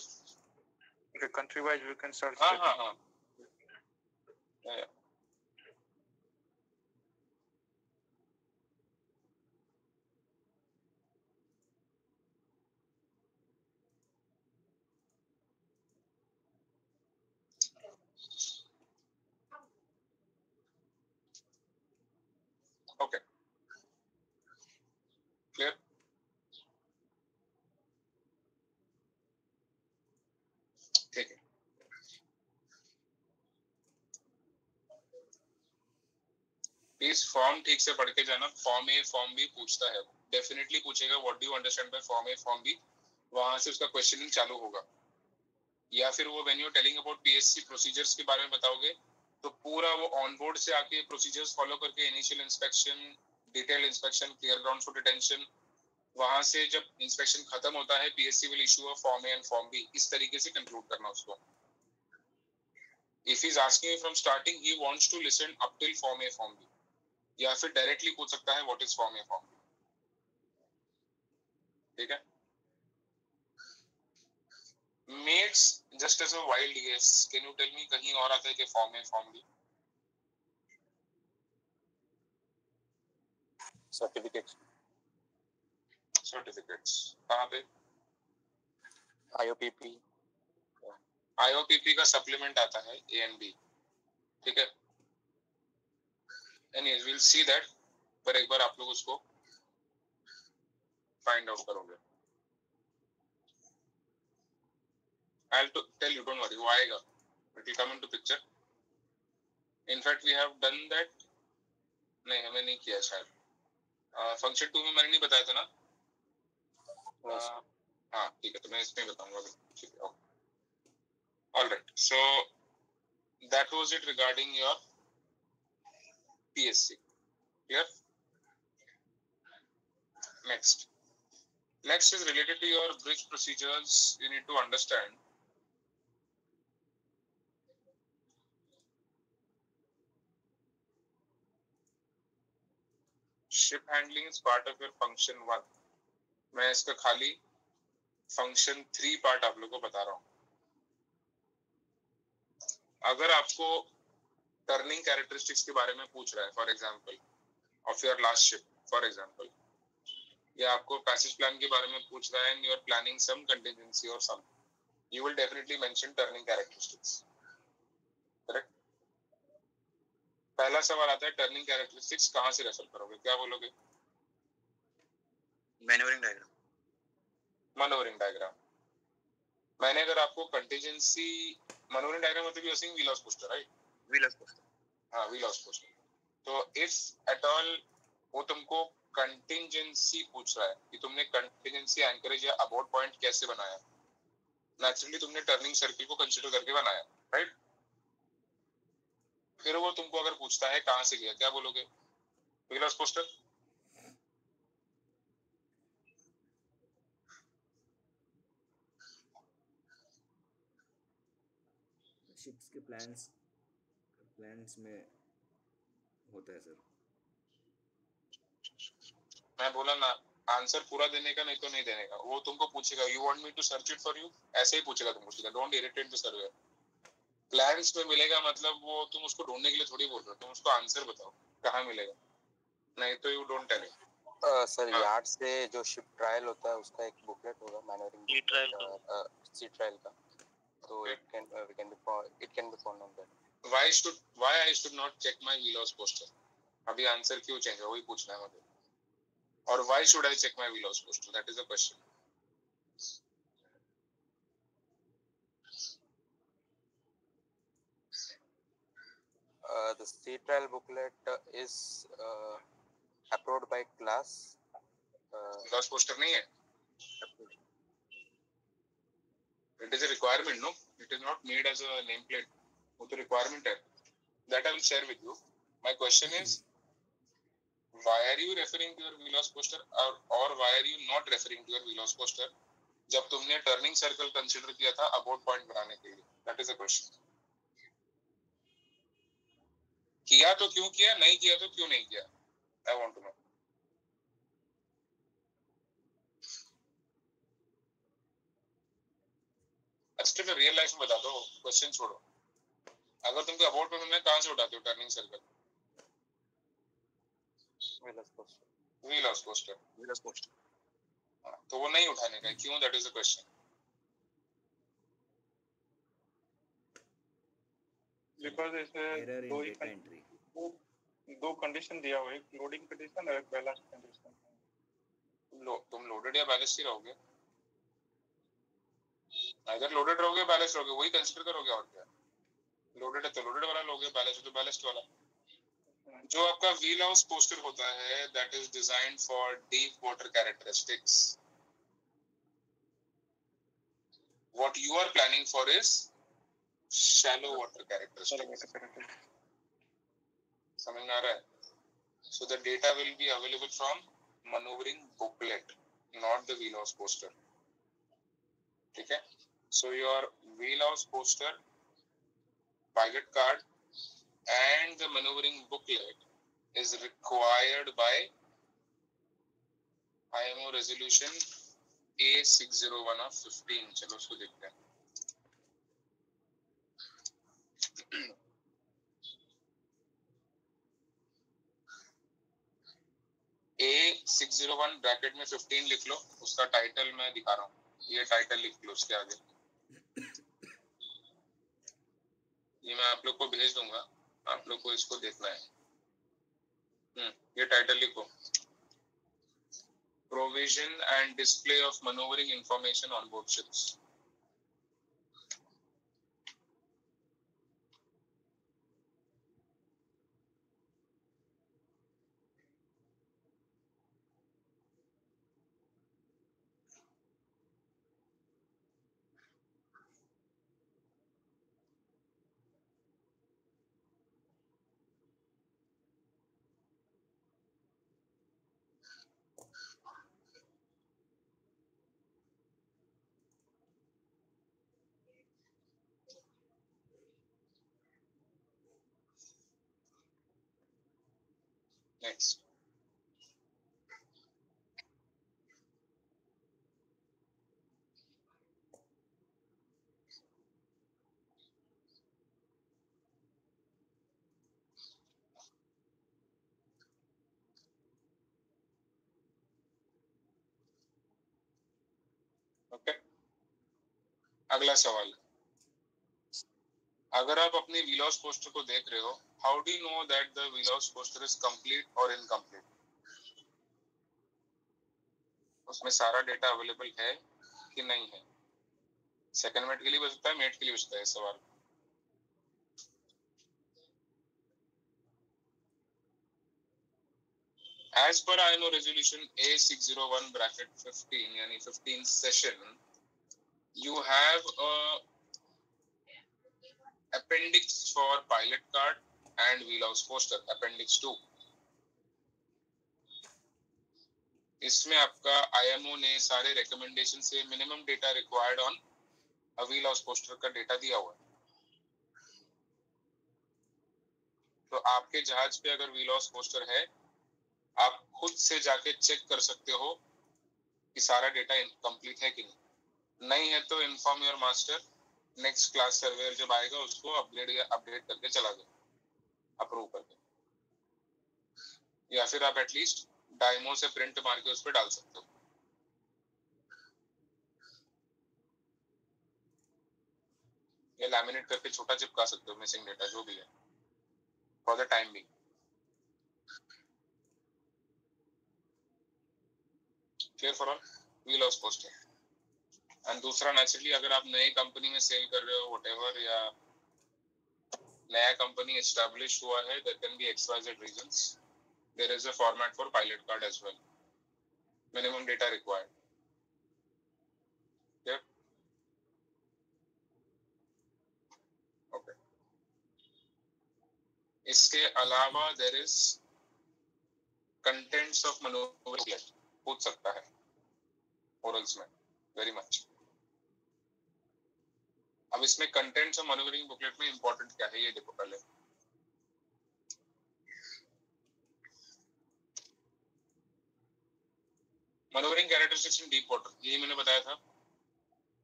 Country wise we can search हाँ हाँ हाँ Yeah, yeah. Okay. Clear? ठीक है प्लीज़ फॉर्म ठीक से पढ़ के जाना फॉर्म ए फॉर्म बी पूछता है डेफिनेटली पूछेगा what do you understand by form A form B वहाँ से उसका क्वेश्चनिंग चालू होगा। या फिर वो when you telling about PSC procedures के बारे में बताओगे तो पूरा वो ऑन बोर्ड से आके प्रोसीजर्स फॉलो करके initial inspection detail inspection clear ground for detention वहाँ से जब इंस्पेक्शन खत्म होता है PSC will issue a form A and form B इस तरीके से कंक्लूड करना उसको। If is asking from starting he wants to listen up till form A form B या फिर डायरेक्टली पूछ सकता है what is form A form ठीक है? Mates just as a wild guess can you tell me कहीं और आता है कि form A form B certificate certificates कहाँ पे? आईओपीपी आईओपीपी का सप्लीमेंट आता है ए एंड बी ठीक है? Anyways we will see that पर एक बार आप लोग उसको फाइंड आउट करोगे। I will tell you don't worry वो आएगा। But you come into picture in fact we have done that नहीं हमें नहीं किया शायद। फ़ंक्शन टू में मैंने नहीं बताया था ना? हाँ ठीक है तो मैं इसमें बताऊँगा। ठीक all right so that was it regarding your PSC. Clear? Next. Next is related to your bridge procedures. You need to understand. Ship handling is part of your function one. मैं इसका खाली फ़ंक्शन थ्री पार्ट आप लोगों को बता रहा हूँ अगर आपको टर्निंग कैरेक्टरिस्टिक्स के बारे में पूछ रहा है for example of your last ship for example या आपको पैसेज प्लान के बारे में पूछ रहा है and you are planning some contingency और some you will definitely mention turning characteristics correct पहला सवाल आता है टर्निंग कैरेक्टरिस्टिक्स कहाँ से रेफर करोगे? क्या बोलोगे? मैन्यूवरिंग डायग्राम मनोवरिंग डायग्राम मैंने अगर आपको कंटीजेंसी मनोरंजन डायग्राम मतलब you are we loss poster right we loss poster हाँ वी लॉस पोस्टर तो इफ़ एट ऑल वो तुमको कंटिजेंसी पूछ रहा है कि तुमने कंटिजेंसी एंकरेज या अबाउट पॉइंट कैसे बनाया? नेचुरली तुमने टर्निंग सर्किल को कंसीडर करके बनाया राइट फिर वो तुमको अगर पूछता है कहाँ से गया क्या बोलोगे? वी पोस्टर शिप्स के प्लान्स प्लान्स में होता है सर मैं बोला ना आंसर पूरा देने का नहीं तो नहीं देने का। वो तुमको पूछेगा you want me to search it for you ऐसे ही पूछेगा तुमको सीधा don't irritate the survey plans में मिलेगा मतलब वो तुम उसको ढूँढने के लिए थोड़ी बोल रहे हो। तुम उसको आंसर बताओ कहाँ मिलेगा? नहीं तो यू डोंट टेल सर हाँ। यार्ड से जो शिप ट्रायल होता है उसका एक बुकलेट होगा मैनुअरिंग Sea trial का। सी ट्रायल का। तो it can we can be it can be found on that why should why I should not check my wheelhouse poster अभी आंसर क्यों चेंज है वही पूछना है मुझे और why should I check my wheelhouse poster that is the question uh, the sea trial booklet uh, is uh, approved by class uh, wheelhouse poster नहीं है it is a requirement no it is not made as a nameplate वो तो requirement है that I will share with you my question is why are you referring to your Velos poster or or why are you not referring to your Velos poster जब तुमने turning circle consider किया था abort point बनाने के लिए that is a question किया तो क्यों किया नहीं किया तो क्यों नहीं किया आई वांट टू नो अच्छा तो रियल लाइफ में बता दो क्वेश्चन छोड़ो अगर तुमको अबाउट पॉइंट में कहाँ से उठाते हो? Turning circle. Wheel house poster Wheeler's poster. तो वो नहीं उठाने का क्यों? That is a question because इन दो ही एंट्री दो- दो कंडीशन दिया हुआ है। एक लोडिंग कंडीशन और एक बैलेंस कंडीशन लो तुम लोडेड या बैलेंस ही रहोगे? अगर लोडेड रहोगे बैलेंस रहोगे वही कंसीडर करोगे और क्या? लोडेड तो लोडेड वाला लोगे बैलेंस तो बैलेंस वाला। जो आपका व्हील हाउस पोस्टर होता है that is design for deep water characteristics what you are planning for is shallow water characteristics समझ में आ रहा है? So the data will be available from manoeuvring booklet not the wheel house poster ठीक है? So your wheel house poster pilot card and the maneuvering booklet is required by IMO resolution A601 of 15 चलो उसको देखते हैं A six zero one bracket में fifteen लिख लो उसका टाइटल मैं दिखा रहा हूँ ये टाइटल लिख लो उसके आगे ये मैं आप लोग को भेज दूँगा। आप लोग को इसको देखना है। हम्म, ये टाइटल लिखो। Provision and display of manoeuvring information on board ships next. अगला सवाल। अगर आप अपने विलॉस पोस्टर को देख रहे हो how do know that the wheelhouse poster is complete और इनकम्प्लीट उसमें सारा डेटा अवेलेबल है कि नहीं है? सेकंड मेट के लिए बचता है मेट के लिए बचता है सवाल As per IMO resolution A601 bracket 15, yani 15 session, you have a appendix for pilot card and wheelhouse poster, appendix 2. इसमें आपका आईएमओ ने सारे रिकमेंडेशन से minimum data required on a wheel house poster का डेटा दिया हुआ है। तो आपके जहाज़ पे अगर व्हील हाउस पोस्टर है आप खुद से जाके चेक कर सकते हो कि सारा डेटा कंप्लीट है कि नहीं। नहीं है तो inform your master next class surveyor जब आएगा उसको अपग्रेड अपडेट करके चला जाए अप्रूव करके या फिर आप एटलीस्ट डायमो से प्रिंट मार के उस पर डाल सकते हो। या लैमिनेट करके छोटा चिपका सकते हो मिसिंग डेटा जो भी है। For the time being clear for all wheel house poster and दूसरा नेचुरली अगर आप नई कंपनी में सेल कर रहे हो व्हाटएवर या नया कंपनी एस्टेब्लिश हुआ है there can be XYZ reason there is a format for pilot card as well minimum data required इसके अलावा there is contents of manoeuvre पूछ सकता है ओरल्स में वेरी मच अब इसमें कंटेंट्स और maneuvering बुकलेट में इंपॉर्टेंट क्या है, ये देखो पहले। Manoeuvring characteristics in deep water यही मैंने बताया था।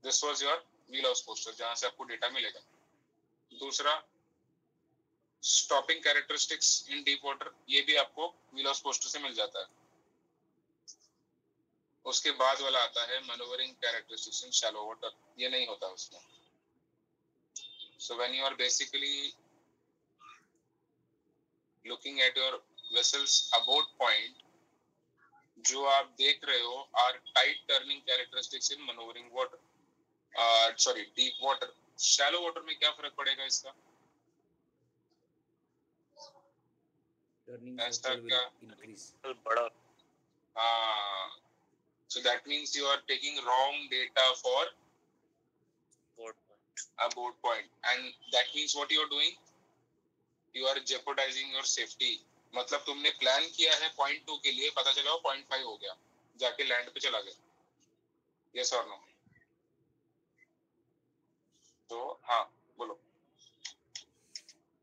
This was your wheel house poster जहाँ से आपको डेटा मिलेगा। दूसरा stopping characteristics in deep water ये भी आपको व्हील हाउस पोस्टर से मिल जाता है। उसके बाद वाला आता है manoeuvring characteristics in shallow water ये नहीं होता उसमें। So when you are basically looking at your vessels about point जो आप देख रहे हो are tight turning characteristics in manoeuvring water sorry deep water shallow water में क्या फ़र्क पड़ेगा इसका? Turning Hashtag circle will क्या? increase. बड़ा। Uh, so that means you are taking wrong data for board a board point. And that means what you are doing? You are jeopardizing your safety. मतलब तुमने plan किया है point two के लिए, पता चला पॉइंट फाइव हो गया, जाके लैंड पे चला गया। यस और नो तो हाँ बोलो।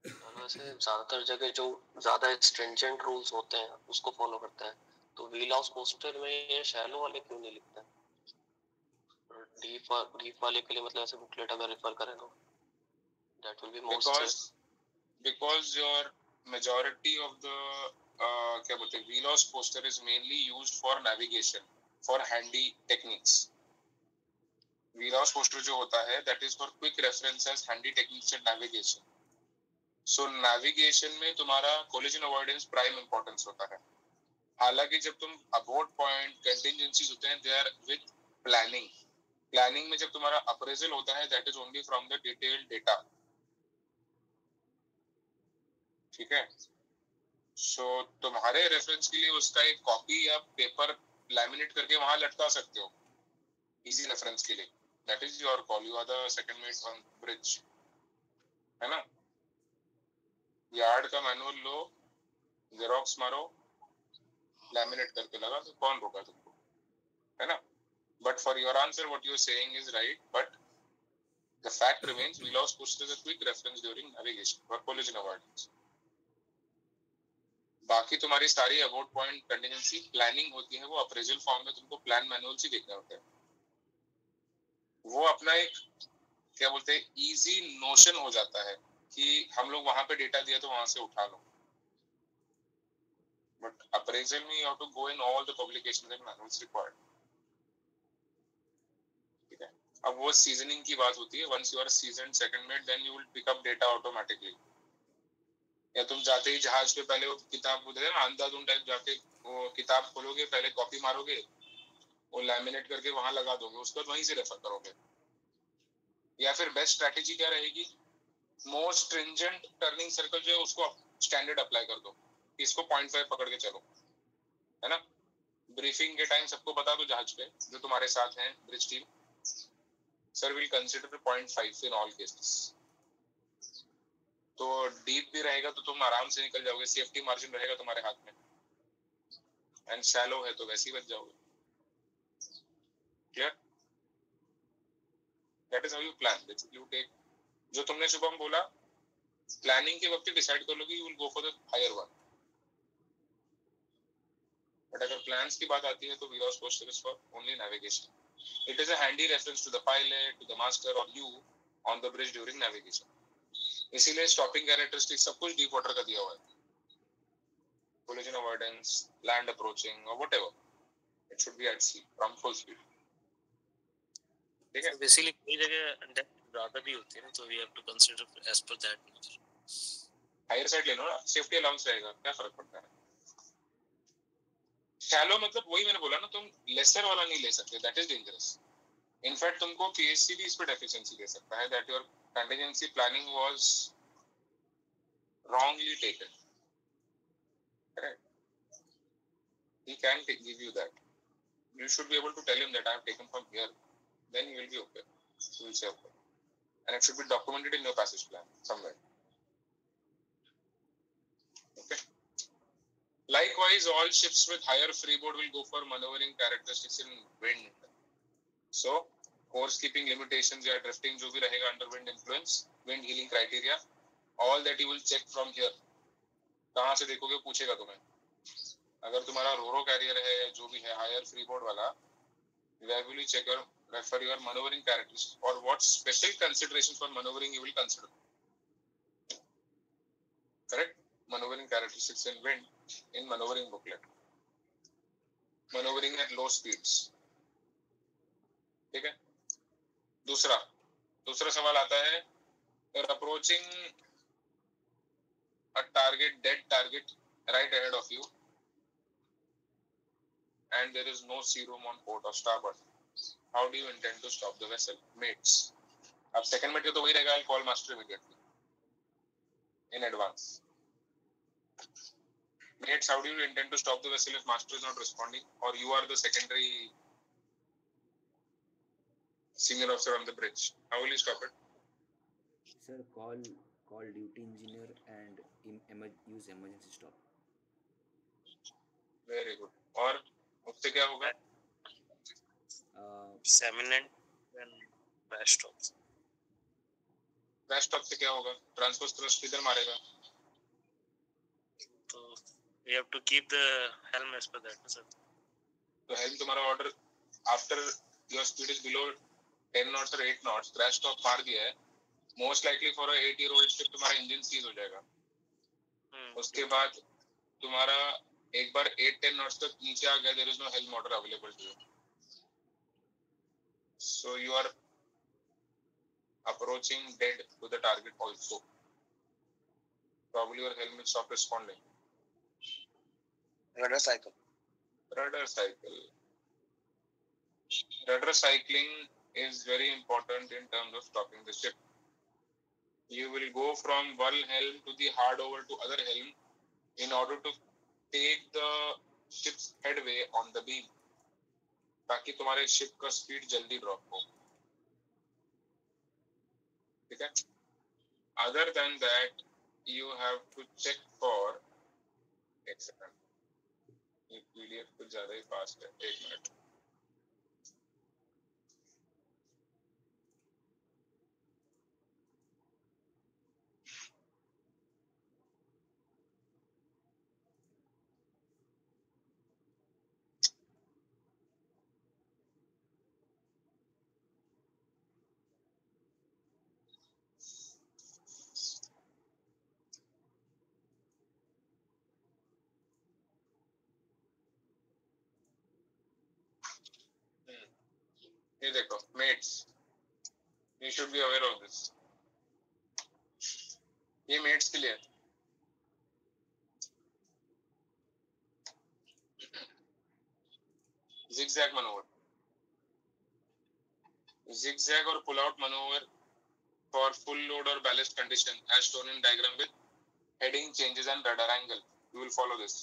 वैसे ज़्यादातर जगह जो ज़्यादा स्ट्रिंजेंट रूल्स होते हैं, उसको फॉलो करते हैं। तो व्हील हाउस पोस्टर में ये शैलो वाले क्यों नहीं लिखते हैं? डीप डीप वाले के लिए मतलब ऐसे बुकलेट अगर रेफर करें तो that will be most your majority of the uh, क्या बोलते हैं poster is mainly used for navigation for handy techniques wheel house poster जो होता है that is for quick reference as handy techniques and navigation so navigation में तुम्हारा collision avoidance prime importance होता है हालाँकि जब तुम अबोर्ड पॉइंट कंटिजेंसीज होते हैं they are with planning planning में जब तुम्हारा अप्रेजल होता है that is only from the detailed data ठीक है? सो so, तुम्हारे रेफरेंस के लिए उसका एक कॉपी या पेपर लैमिनेट करके वहाँ लटका सकते हो। इजी रेफरेंस के लिए। That is your call you are the second mate on bridge है ना? यार्ड का मैनुअल लो जेरोक्स मारो लैमिनेट करके लगा तो कौन रोका तुमको? है ना? For your answer what you are saying is right but the fact remains, we lost pushed as a quick reference during navigation, for collision avoidance बाकी तुम्हारी सारी अबाउट पॉइंट कंटिजेंसी प्लानिंग होती है, वो अप्रेजल फॉर्म में तुमको plan manual से देखने होते हैं। वो अपना एक, क्या बोलते हैं इजी नोशन हो जाता है कि हम लोग वहाँ पे डेटा दिया तो वहाँ से उठा लो। बट अप्रेजल में you have to go in all the publications and manuals required अब वो सीजनिंग की बात होती है। Once you are season second mate then you will pick up data automatically या तुम जाते ही जहाज़ पे पहले वो किताब बोलते हैं ना, अंधाधुन टाइप जाके वो किताब खोलोगे, पहले कॉपी मारोगे, वो लैमिनेट करके वहाँ लगा दोगे, उसके बाद वहीं से रेफर करोगे। या फिर बेस्ट स्ट्रेटेजी क्या रहेगी? मोस्ट स्ट्रिंजेंट टर्निंग सर्कल जो है, उसको स्टैंडर्ड अप्लाई कर दो। इसको पॉइंट फाइव पकड़ के चलो। है ना? ब्रीफिंग के टाइम सबको बता दो जहाज़ पे, जो तुम्हारे साथ हैं bridge team sir will consider point five in all cases तो डीप भी रहेगा तो तुम आराम से निकल जाओगे सेफ्टी मार्जिन रहेगा तुम्हारे हाथ में। एंड शैलो है तो वैसे ही बच जाओगे। Clear that is how you plan you take जो तुमने शुभम बोला प्लानिंग के वक्त डिसाइड कर लोगे you will go for the higher one but अगर प्लान्स की बात आती है तो we are supposed to for only navigation it is a handy reference to the pilot to the master और you on the bridge during navigation इसीलिए stopping characteristic सब कुछ डीप वाटर का दिया हुआ है। Collision avoidance land approaching or whatever. It should be at sea from full speed. ठीक है? बेसिकली कई जगह डेप्थ ज़्यादा भी होती है ना तो we have to consider as per that higher side ले लो ना सेफ्टी अलाउंस रहेगा क्या फ़र्क पड़ता है? शैलो मतलब वही मैंने बोला ना तुम लेसर वाला नहीं ले सकते that is dangerous in fact तुमको पीएचसी भी इस पे डेफिशिएंसी दे सकता है that your contingency planning was taken correct he can t- give you that you should be able to tell him that i have taken from here then you will be okay you will say okay and it should be documented in your passage plan somewhere likewise all ships with higher freeboard will go for maneuvering characteristics in wind so course keeping limitations या drifting जो भी रहेगा under wind influence wind healing criteria all that you will check from here कहाँ से देखोगे पूछेगा तुम्हें अगर तुम्हारा रोरो कैरियर है या जो भी है हायर फ्री बोर्ड वाला check your refer your maneuvering characteristics or what special considerations for maneuvering you will consider correct maneuvering characteristics in wind in maneuvering booklet maneuvering at low speeds ठीक है दूसरा दूसरा सवाल आता है approaching a target dead target right ahead of you and there is no sea room on port or starboard how do you intend to stop the vessel mates अब second mate तो वही रहेगा I'll call master immediately in mates how do you intend to stop the vessel if master is not responding or you are the secondary senior officer on the bridge how will you stop it Sir, call call duty engineer and im- emer- use emergency stop. very good और उससे क्या होगा Uh, सेमिनेंट and best of crash stop से क्या होगा transfer thrust किधर मारेगा तो we have to keep the helm as per that sir तो हेल्म तुम्हारा order after your speed is below 10 knots और 8 नॉट्स क्रैश स्टॉप मार दिया है most likely for a 8 year old ship तुम्हारा इंजन सीज हो जाएगा। उसके बाद तुम्हारा एक बार 8 10 नॉट्स तक नीचे आ गया there is no helm order available to you so you are approaching dead to the target also probably your helm will stop responding rudder cycle rudder cycle rudder cycling is very important in terms of stopping the ship you will go from one helm to the hard over to other helm in order to take the ship's headway on the beam ताकि तुम्हारे ship का speed जल्दी drop हो। ठीक है? Other than that you have to check for accident ये PDF कुछ ज़्यादा ही फास्ट है एक minute. देखो mates you should be aware of this ये मेट्स के लिए zigzag maneuver zigzag और pull out manoeuvre for full load or ballast condition as shown in diagram with heading changes and rudder angle. You will follow this.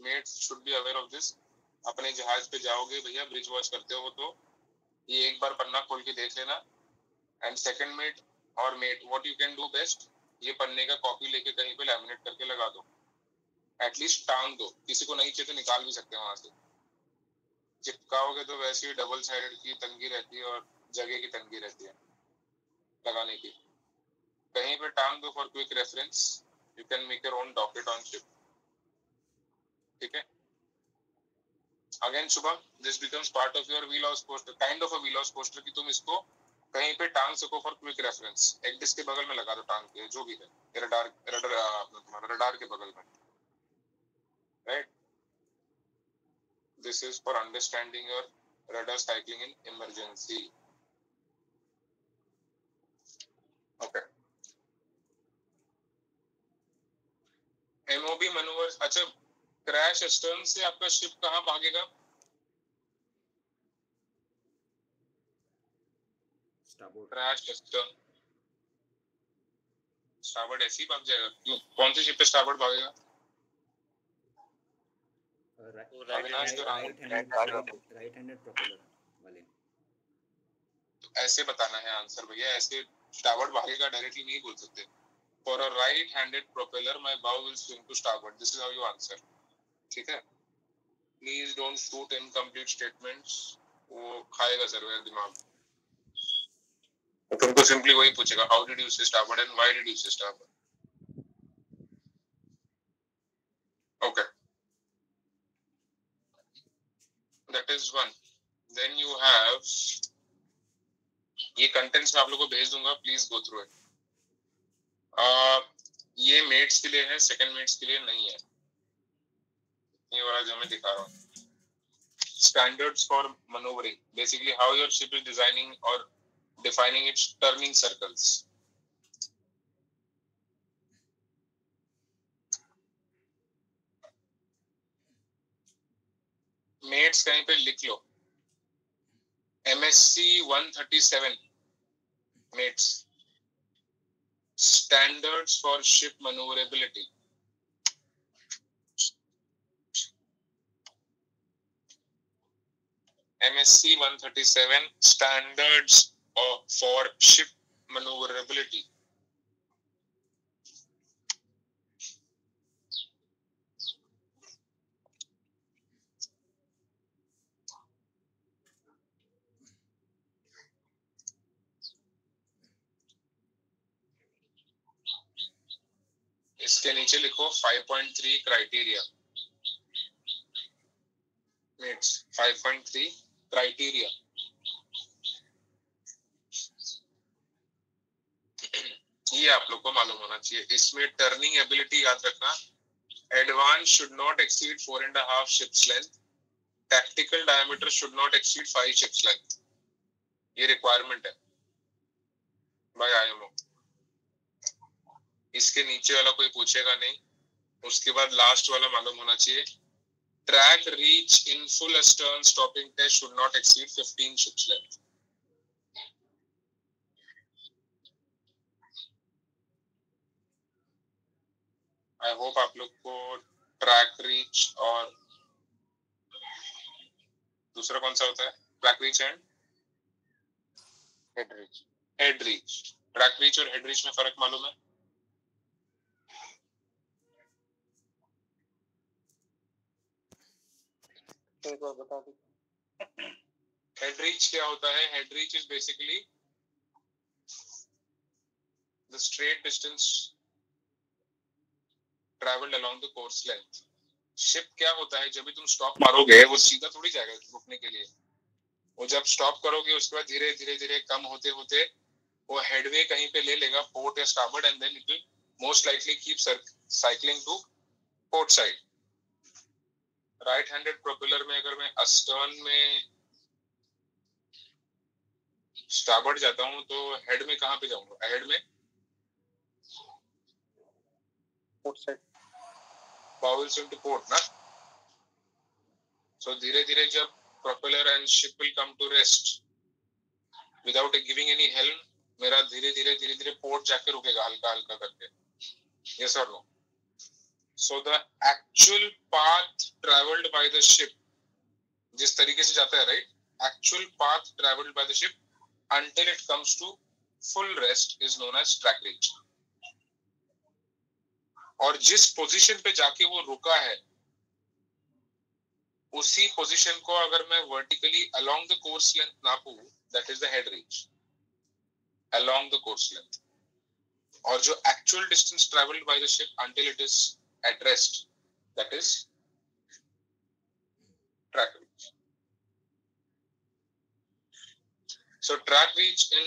Mates should be aware of this. अपने जहाज़ पे जाओगे भैया bridge watch करते हो तो ये एक बार पन्ना खोल के देख लेना। एंड सेकंड मेट और mate what you can do best ये पन्ने का कॉपी लेके कहीं पे लैमिनेट करके लगा दो। एटलीस्ट टांग दो। किसी को नहीं चाहिए तो निकाल भी सकते हैं वहाँ से। चिपकाओगे तो वैसे ही डबल साइडेड की तंगी रहती है और जगह की तंगी रहती है लगाने की। कहीं पे टांग दो for quick reference you can make your own docket on ship ठीक है? Again Shubham this becomes part of your wheel house poster kind of a wheel house poster की तुम इसको कहीं पे टांग सको फॉर क्विक रेफरेंस एक डिस्क के बगल में लगा दो टांग के जो भी है। रडार रडार रडार के बगल में। Right this is for understanding your radar cycling in emergency okay. MOB maneuvers अच्छा क्रैश स्टर्न से आपका शिप कहाँ भागेगा? क्रैश स्टर्न स्टारबोर्ड ऐसे ही भाग जाएगा। क्यों? कौन सी शिप पे स्टारबोर्ड भागेगा? राइट हैंडेड प्रोपेलर वाले। तो ऐसे बताना है आंसर भैया ऐसे स्टारबोर्ड भागेगा डायरेक्टली नहीं बोल सकते। For a right handed propeller my bow will swing to starboard this is how you answer ठीक है? Please don't shoot incomplete statements वो खाएगा सर्वेयर दिमाग। तुमको सिंपली वही पूछेगा how did you say and why did you say starboard okay that is one. Then you have, ये contents मैं आप लोगों को भेज दूँगा प्लीज़ गो थ्रू इट ये मेट्स के लिए है सेकंड मेट्स के लिए नहीं है। ये वाला जो मैं दिखा रहा हूँ। Standards for manoeuvring basically how your ship is designing और defining its turning circles mates कहीं पे लिख लो। MSc 137 mates. Standards for ship maneuverability. MSc 137 standards of, for ship maneuverability इसके नीचे लिखो 5.3 क्राइटेरिया मेट्स 5.3 क्राइटेरिया (clears throat) ये आप लोग को मालूम होना चाहिए। इसमें टर्निंग एबिलिटी याद रखना। Advance should not exceed four and half ships length tactical diameter should not exceed five ships length ये रिक्वायरमेंट है। बाय आईएमओ इसके नीचे वाला कोई पूछेगा नहीं। उसके बाद लास्ट वाला मालूम होना चाहिए। Track reach in full stern stopping test should not exceed 15 ships length I hope आप लोग को ट्रैक रीच और दूसरा कौन सा होता है? Track reach and head reach head reach track reach और हेड रीच में फ़र्क मालूम है? एक बार बता दो। Head reach क्या होता है? Head reach is basically the straight distance traveled along the course length. Ship क्या होता है? जब भी तुम स्टॉप मारोगे, वो सीधा थोड़ी जाएगा रुकने के लिए। वो जब स्टॉप करोगे, उसके बाद धीरे धीरे धीरे, कम होते होते वो हेडवे कहीं पे ले लेगा पोर्ट या starboard and then it will most likely keep cycling to port side right handed propeller में अगर मैं अस्टर्न में स्टार्बोर्ड जाता हूँ तो हेड में कहाँ पे जाऊँगा? हेड में? पोर्ट into port ना? So धीरे धीरे जब propeller and ship will come to rest without giving any help मेरा धीरे धीरे धीरे धीरे पोर्ट जाके रुकेगा हल्का हल्का करके। Yes or no? So the actual path traveled by the ship, जिस तरीके से जाता है right actual path traveled by the ship until it comes to full rest is known as track reach और जिस पोजीशन पे जाके वो रुका है, उसी पोजीशन को अगर मैं vertically along the course length नापू that is the head reach along the course length और जो actual distance travelled by the ship until it is at rest that is track reach so track reach in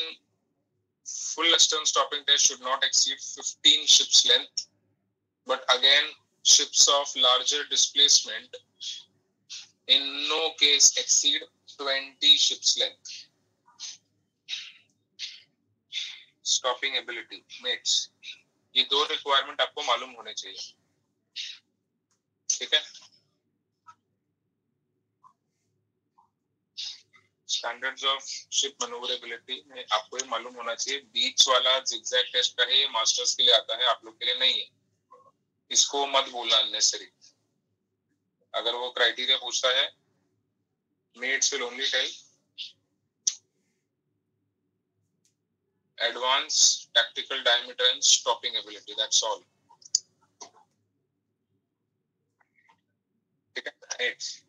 full astern stopping test should not exceed 15 ships length but again ships of larger displacement in no case exceed 20 ships length stopping ability mates ये दो requirement आपको मालूम होने चाहिए ठीक है? Standards of ship maneuverability में आपको ये मालूम होना चाहिए बीच वाला जिगजैग टेस्ट का है मास्टर्स के लिए आता है, आप लोग के लिए नहीं है। इसको मत बोलना अननेसेसरी अगर वो क्राइटेरिया पूछता है mates will only tell advance tactical diameter and stopping ability, that's all it's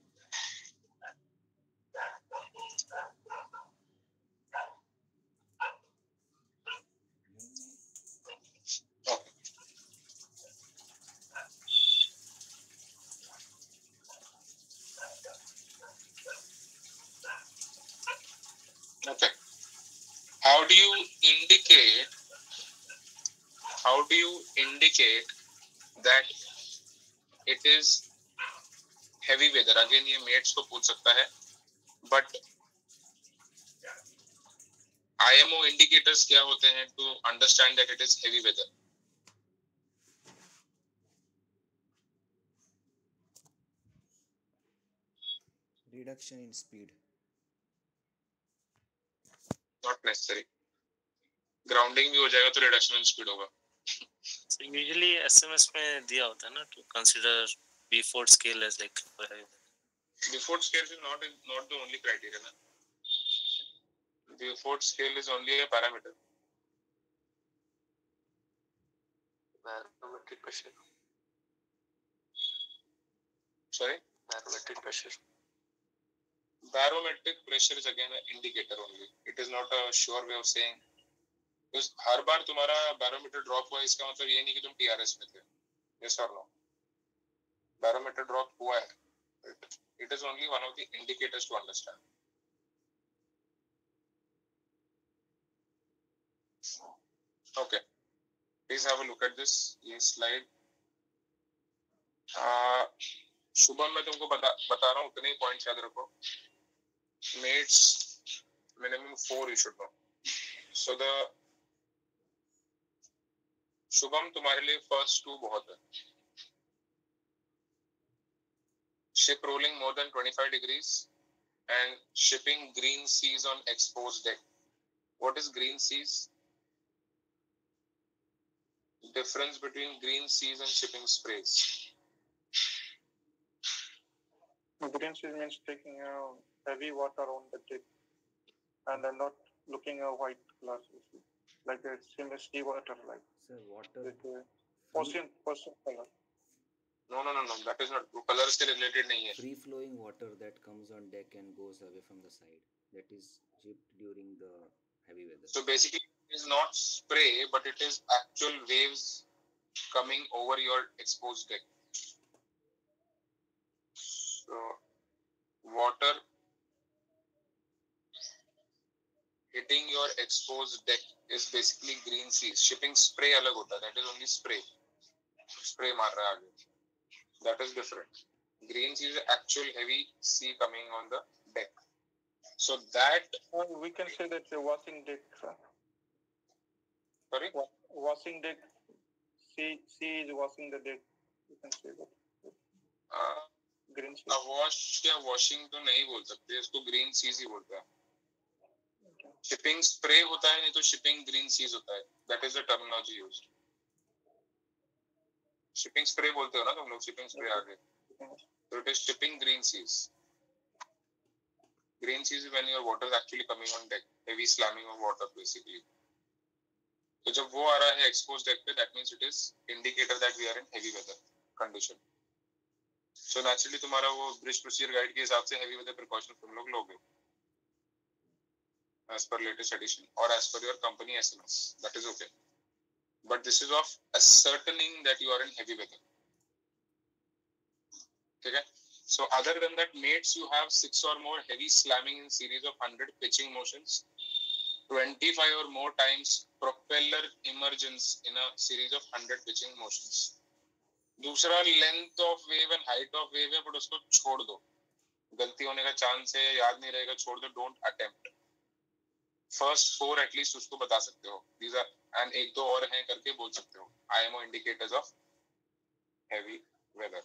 okay. How do you indicate how do you indicate that it is heavy weather again ये mates को पूछ सकता है but IMO indicators क्या होते हैं to understand that it is heavy weather reduction in speed not necessary grounding भी हो जाएगा तो reduction in speed होगा So usually SMS में दिया होता है ना to consider B4 scale as like Beaufort scale is not not the only criteria na? Beaufort scale is only a parameter barometric pressure sorry barometric pressure barometric pressure is again an indicator only it is not a sure way of saying because हर बार तुम्हारा barometer drop हुआ इसका मतलब ये नहीं कि तुम TRS में थे yes or no barometer drop हुआ है it, it is only one of the indicators to understand okay please have a look at this ये slide uh, शुभम मैं तुमको बता बता रहा हूँ उतने ही पॉइंट्स याद रखो mates minimum four you should know so the Shubham तुम्हारे लिए फ़र्स्ट टू बहुत है ship rolling more than 25 degrees and shipping green seas on exposed deck. What is green seas? Difference between green seas and shipping sprays. Green sea means taking uh, heavy water on the deck and then not looking at white glasses, like a same sea water, like sir water with uh, ocean, ocean color. No no no no that is not color से related नहीं है free flowing water that comes on deck and goes away from the side that is shipped during the heavy weather So basically, it is not spray, but it is actual waves coming over your exposed deck. So, water hitting your exposed deck is basically green seas. Shipping spray अलग होता है. That is only spray. Spray मार रहा है आगे. That is different. Green sea is actual heavy sea coming on the deck. So that, Or we can say that a washing deck, uh, sorry, washing deck, sea, sea is washing the deck. You can say that. uh, Green sea. Wash या washing तो नहीं बोल सकते इसको green seas ही बोलते हैं shipping spray होता है नहीं तो शिपिंग ग्रीन सीज होता है that is the terminology use shipping spray बोलते हो ना तुम लोग शिपिंग स्प्रे आगे it is shipping green seas green seas is when your water is actually coming on deck heavy slamming of water basically तो जब वो आ रहा है एक्सपोज डेक पे that means it is indicator that we are in heavy weather condition so naturally तुम्हारा वो bridge procedure guide के हिसाब से हेवी वेदर प्रिकॉशन तुम लोग लोगे as per latest edition or as per your company SMS. That is okay. But this is of ascertaining that you are in heavy weather. Okay. So other than that, mates, you have six or more heavy slamming in series of 100 pitching motions, 25 or more times propeller emergence in a series of 100 pitching motions. दूसरा length of wave and height of wave है but उसको छोड़ दो गलती होने का chance है याद नहीं रहेगा छोड़ दो don't attempt first four at least उसको बता सकते हो। दीज आर एंड एक दो और हैं करके बोल सकते हो। IMO indicators of heavy weather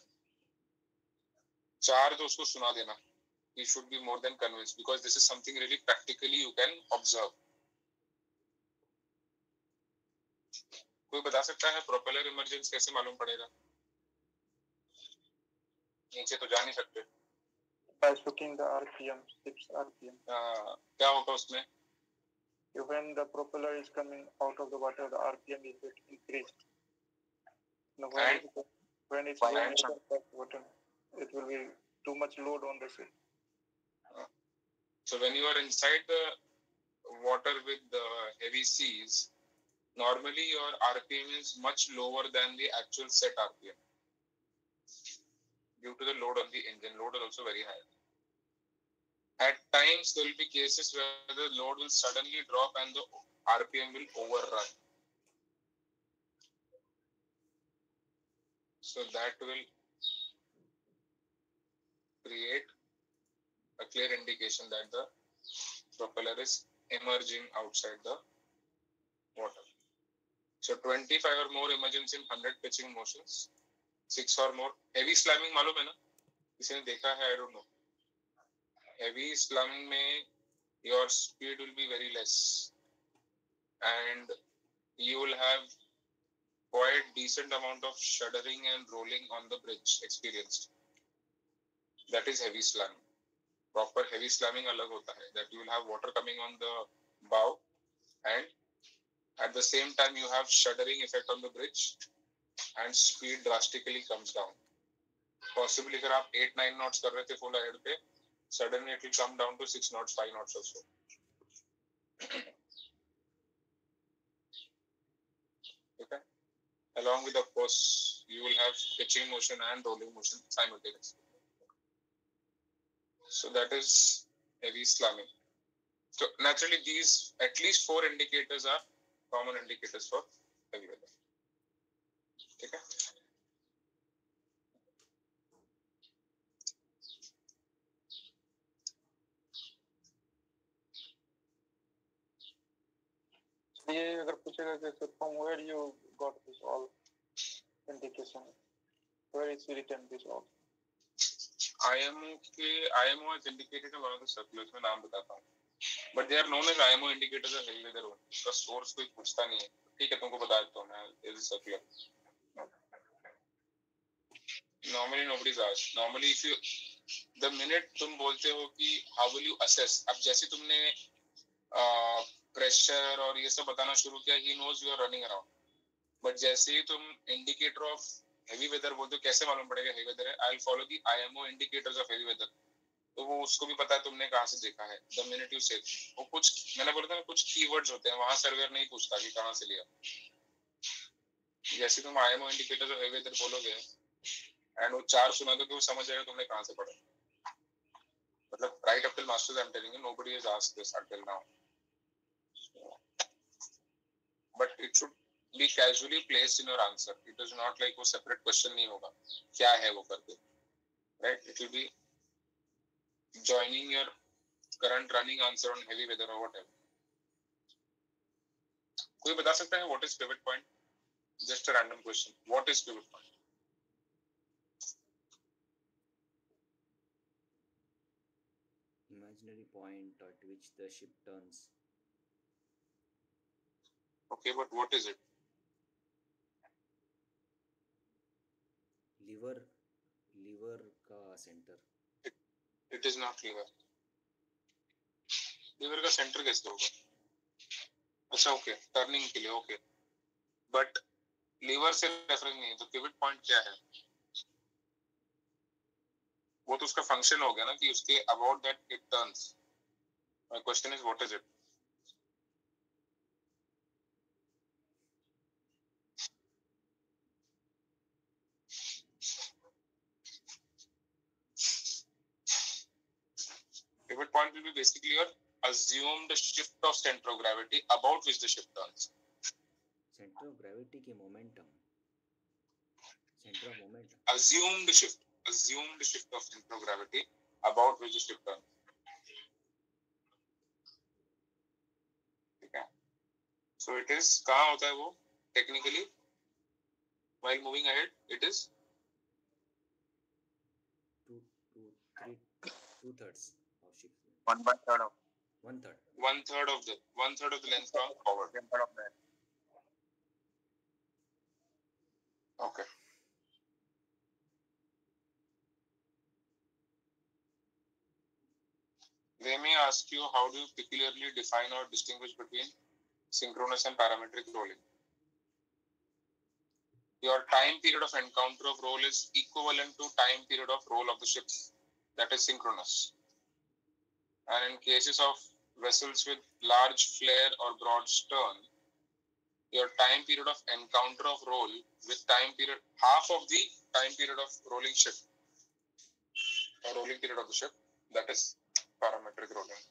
चार तो उसको सुना देना। You should be more than convinced because this is something really practically you can observe कोई बता सकता है प्रोपेलर इमरजेंस कैसे मालूम पड़ेगा? नीचे तो जा नहीं सकते। By looking the RPM, 6 RPM. आ, क्या होगा उसमें? When the propeller is coming out of the water, the RPM is increased. Now, when, And- it, when it's going water, it will be too much load on the ship. So when you are inside the water with the heavy seas, normally your RPM is much lower than the actual set RPM due to the load on the engine. Load is also very high. At times there will be cases where the load will suddenly drop and the RPM will overrun. So that will create a clear indication that the propeller is emerging outside the water. So 25 or more emergence in 100 pitching motions, 6 or more. Heavy slamming मालूम है ना किसी ने देखा है I don't know. Heavy slamming में your speed will be very less and you will have quite decent amount of shuddering and rolling on the bridge experienced. That is heavy slamming. proper heavy slamming अलग होता है that you will have water coming on the bow and at the same time you have shuddering effect on the bridge and speed drastically comes down possibly अगर आप 8 9 knots कर रहे थे full ahead पे suddenly it will come down to 6 knots 5 knots or so okay along with of course you will have pitching motion and rolling motion simultaneously so that is heavy slamming. So naturally, these at least four indicators are common indicators for heavy weather. Okay. ये अगर पूछेगा कि from where you got this all indication, where is written this all? IMO के IMO has indicated in one of the circulars में नाम बताता हूँ. But they are known as IMO indicators of heavy weather only. उसका source कोई पूछता नहीं है. ठीक है तुमको बता देता हूँ मैं. Is circular. Normally nobody's asked. Normally if you the minute तुम बोलते हो कि how will you assess अब जैसे तुमने प्रेशर और ये सब बताना शुरू किया ही knows you are running around but जैसे ही तुम इंडिकेटर ऑफ़ हेवी वेदर बोलते हो, कैसे मालूम पड़ेगा हेवी वेदर है? I will follow the IMO indicators of heavy weather तो वो उसको भी पता है तुमने कहाँ से देखा है द मिनट यू से वो कुछ, मैंने बोला था ना, कुछ कीवर्ड्स होते हैं, वहाँ सर्वेयर नहीं पूछता कि कहाँ से लिया। जैसे तुम IMO indicators of heavy weather बोलोगे एंड वो चार सुना दो तो वो समझ जाएगा तुमने कहाँ से पढ़ा। मतलब right up till masters I am telling you nobody has asked this until now. But it should be casually placed in your answer it is not like वो separate question नहीं होगा क्या है वो करके right it will be joining your current running answer on heavy weather or whatever कोई बता सकता है what is pivot point just a random question what is pivot point imaginary point at which the ship turns Okay, but what is it? Lever lever का centre It is not liver. Lever का centre कैसे होगा अच्छा okay turning के लिए okay but liver से reference नहीं है तो पिवट पॉइंट क्या है? वो तो उसका फ़ंक्शन हो गया ना कि उसके about that it turns my question is what is it pivot point will be basically your assumed shift of center of gravity about which the ship turns. Centre of gravity की momentum centre of momentum Assumed shift, assumed shift of center of gravity about which the ship turns. ठीक है so it is कहाँ होता है वो technically while moving ahead it is three two thirds of ship One by third of. One third. One third of the one third of the length from forward. One third of the. Okay. They may ask you how do you peculiarly define or distinguish between synchronous and parametric rolling. Your time period of encounter of roll is equivalent to time period of roll of the ship. That is synchronous. And in cases of vessels with large flare or broad stern, your time period of encounter of roll with time period half of the time period of rolling ship or rolling period of the ship that is parametric rolling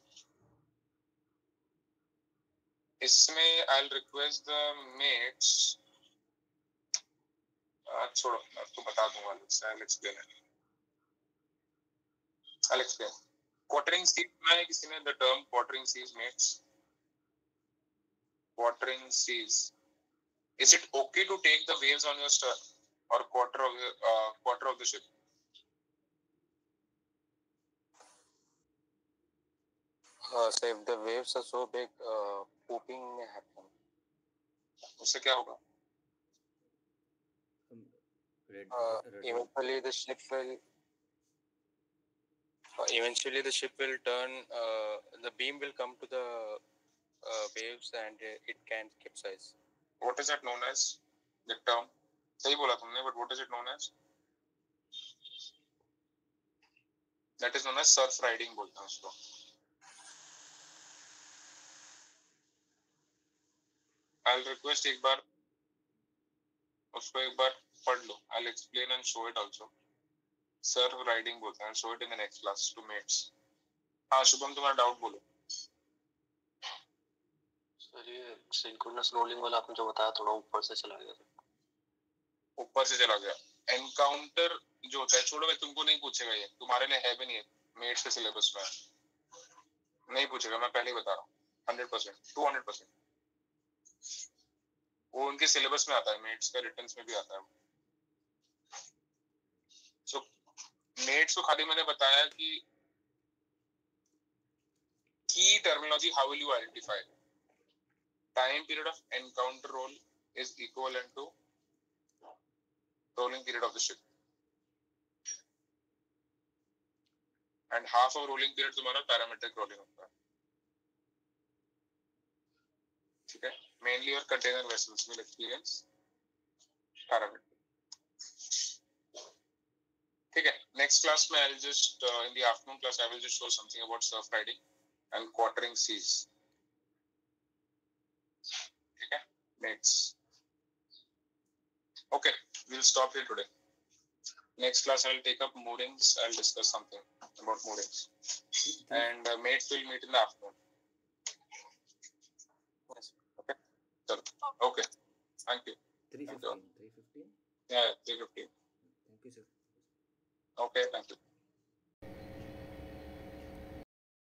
इसमें I'll request the mates आ, छोड़ो मैं आपको बता दूंगा I'll explain it I'll quartering seas में किसी ने the term quartering seas mates quartering seas is it okay to take the waves on your stern और quarter of quarter of the ship sir if the waves are so big pooping में happen उससे क्या होगा? Uh, eventually the ship eventually, the ship will turn. Uh, the beam will come to the uh, waves, and uh, it can capsize. What is that known as? The term. सही बोला तुमने but what is it known as? That is known as surf riding बोलते हैं उसको. I'll request एक बार उसको एक बार पढ़ लो. I'll explain and show it also. Surf riding बोलते हैं. Show it in the next class to हाँ शुभम तुम्हारा डाउट बोलो. सर ये सिंक्रोनस रोलिंग वाला आपने जो बताया थोड़ा ऊपर से चला गया ऊपर से चला गया। एनकाउंटर जो होता है छोड़ो मैं तुमको नहीं पूछेगा ये। तुम्हारे लिए है भी नहीं मेट्स के सिलेबस में नहीं पूछेगा मैं पहले ही बता रहा हूँ। Hundred percent two hundred percent वो उनके सिलेबस में आता है मेट्स का रिटर्न में भी आता है सो मेट्स को खाली मैंने बताया कि की terminology how will you identify time period of encounter roll is equal and to rolling period of the ship and half of rolling period तुम्हारा पैरामेट्रिक रोलिंग होता है। ठीक है? मेनली और कंटेनर वेसल्स में एक्सपीरियंस पैरामेट्रिक ठीक है next class में I'll just uh, in the afternoon class I will just show something about surf riding and quartering seas ठीक है next okay we'll stop here today next class i'll take up moorings i'll discuss something about moorings and uh, mates will meet in the afternoon Yes. okay Chalo. okay thank you three Thank you. Fifteen three fifteen yeah 315 thank you sir Okay, thank you.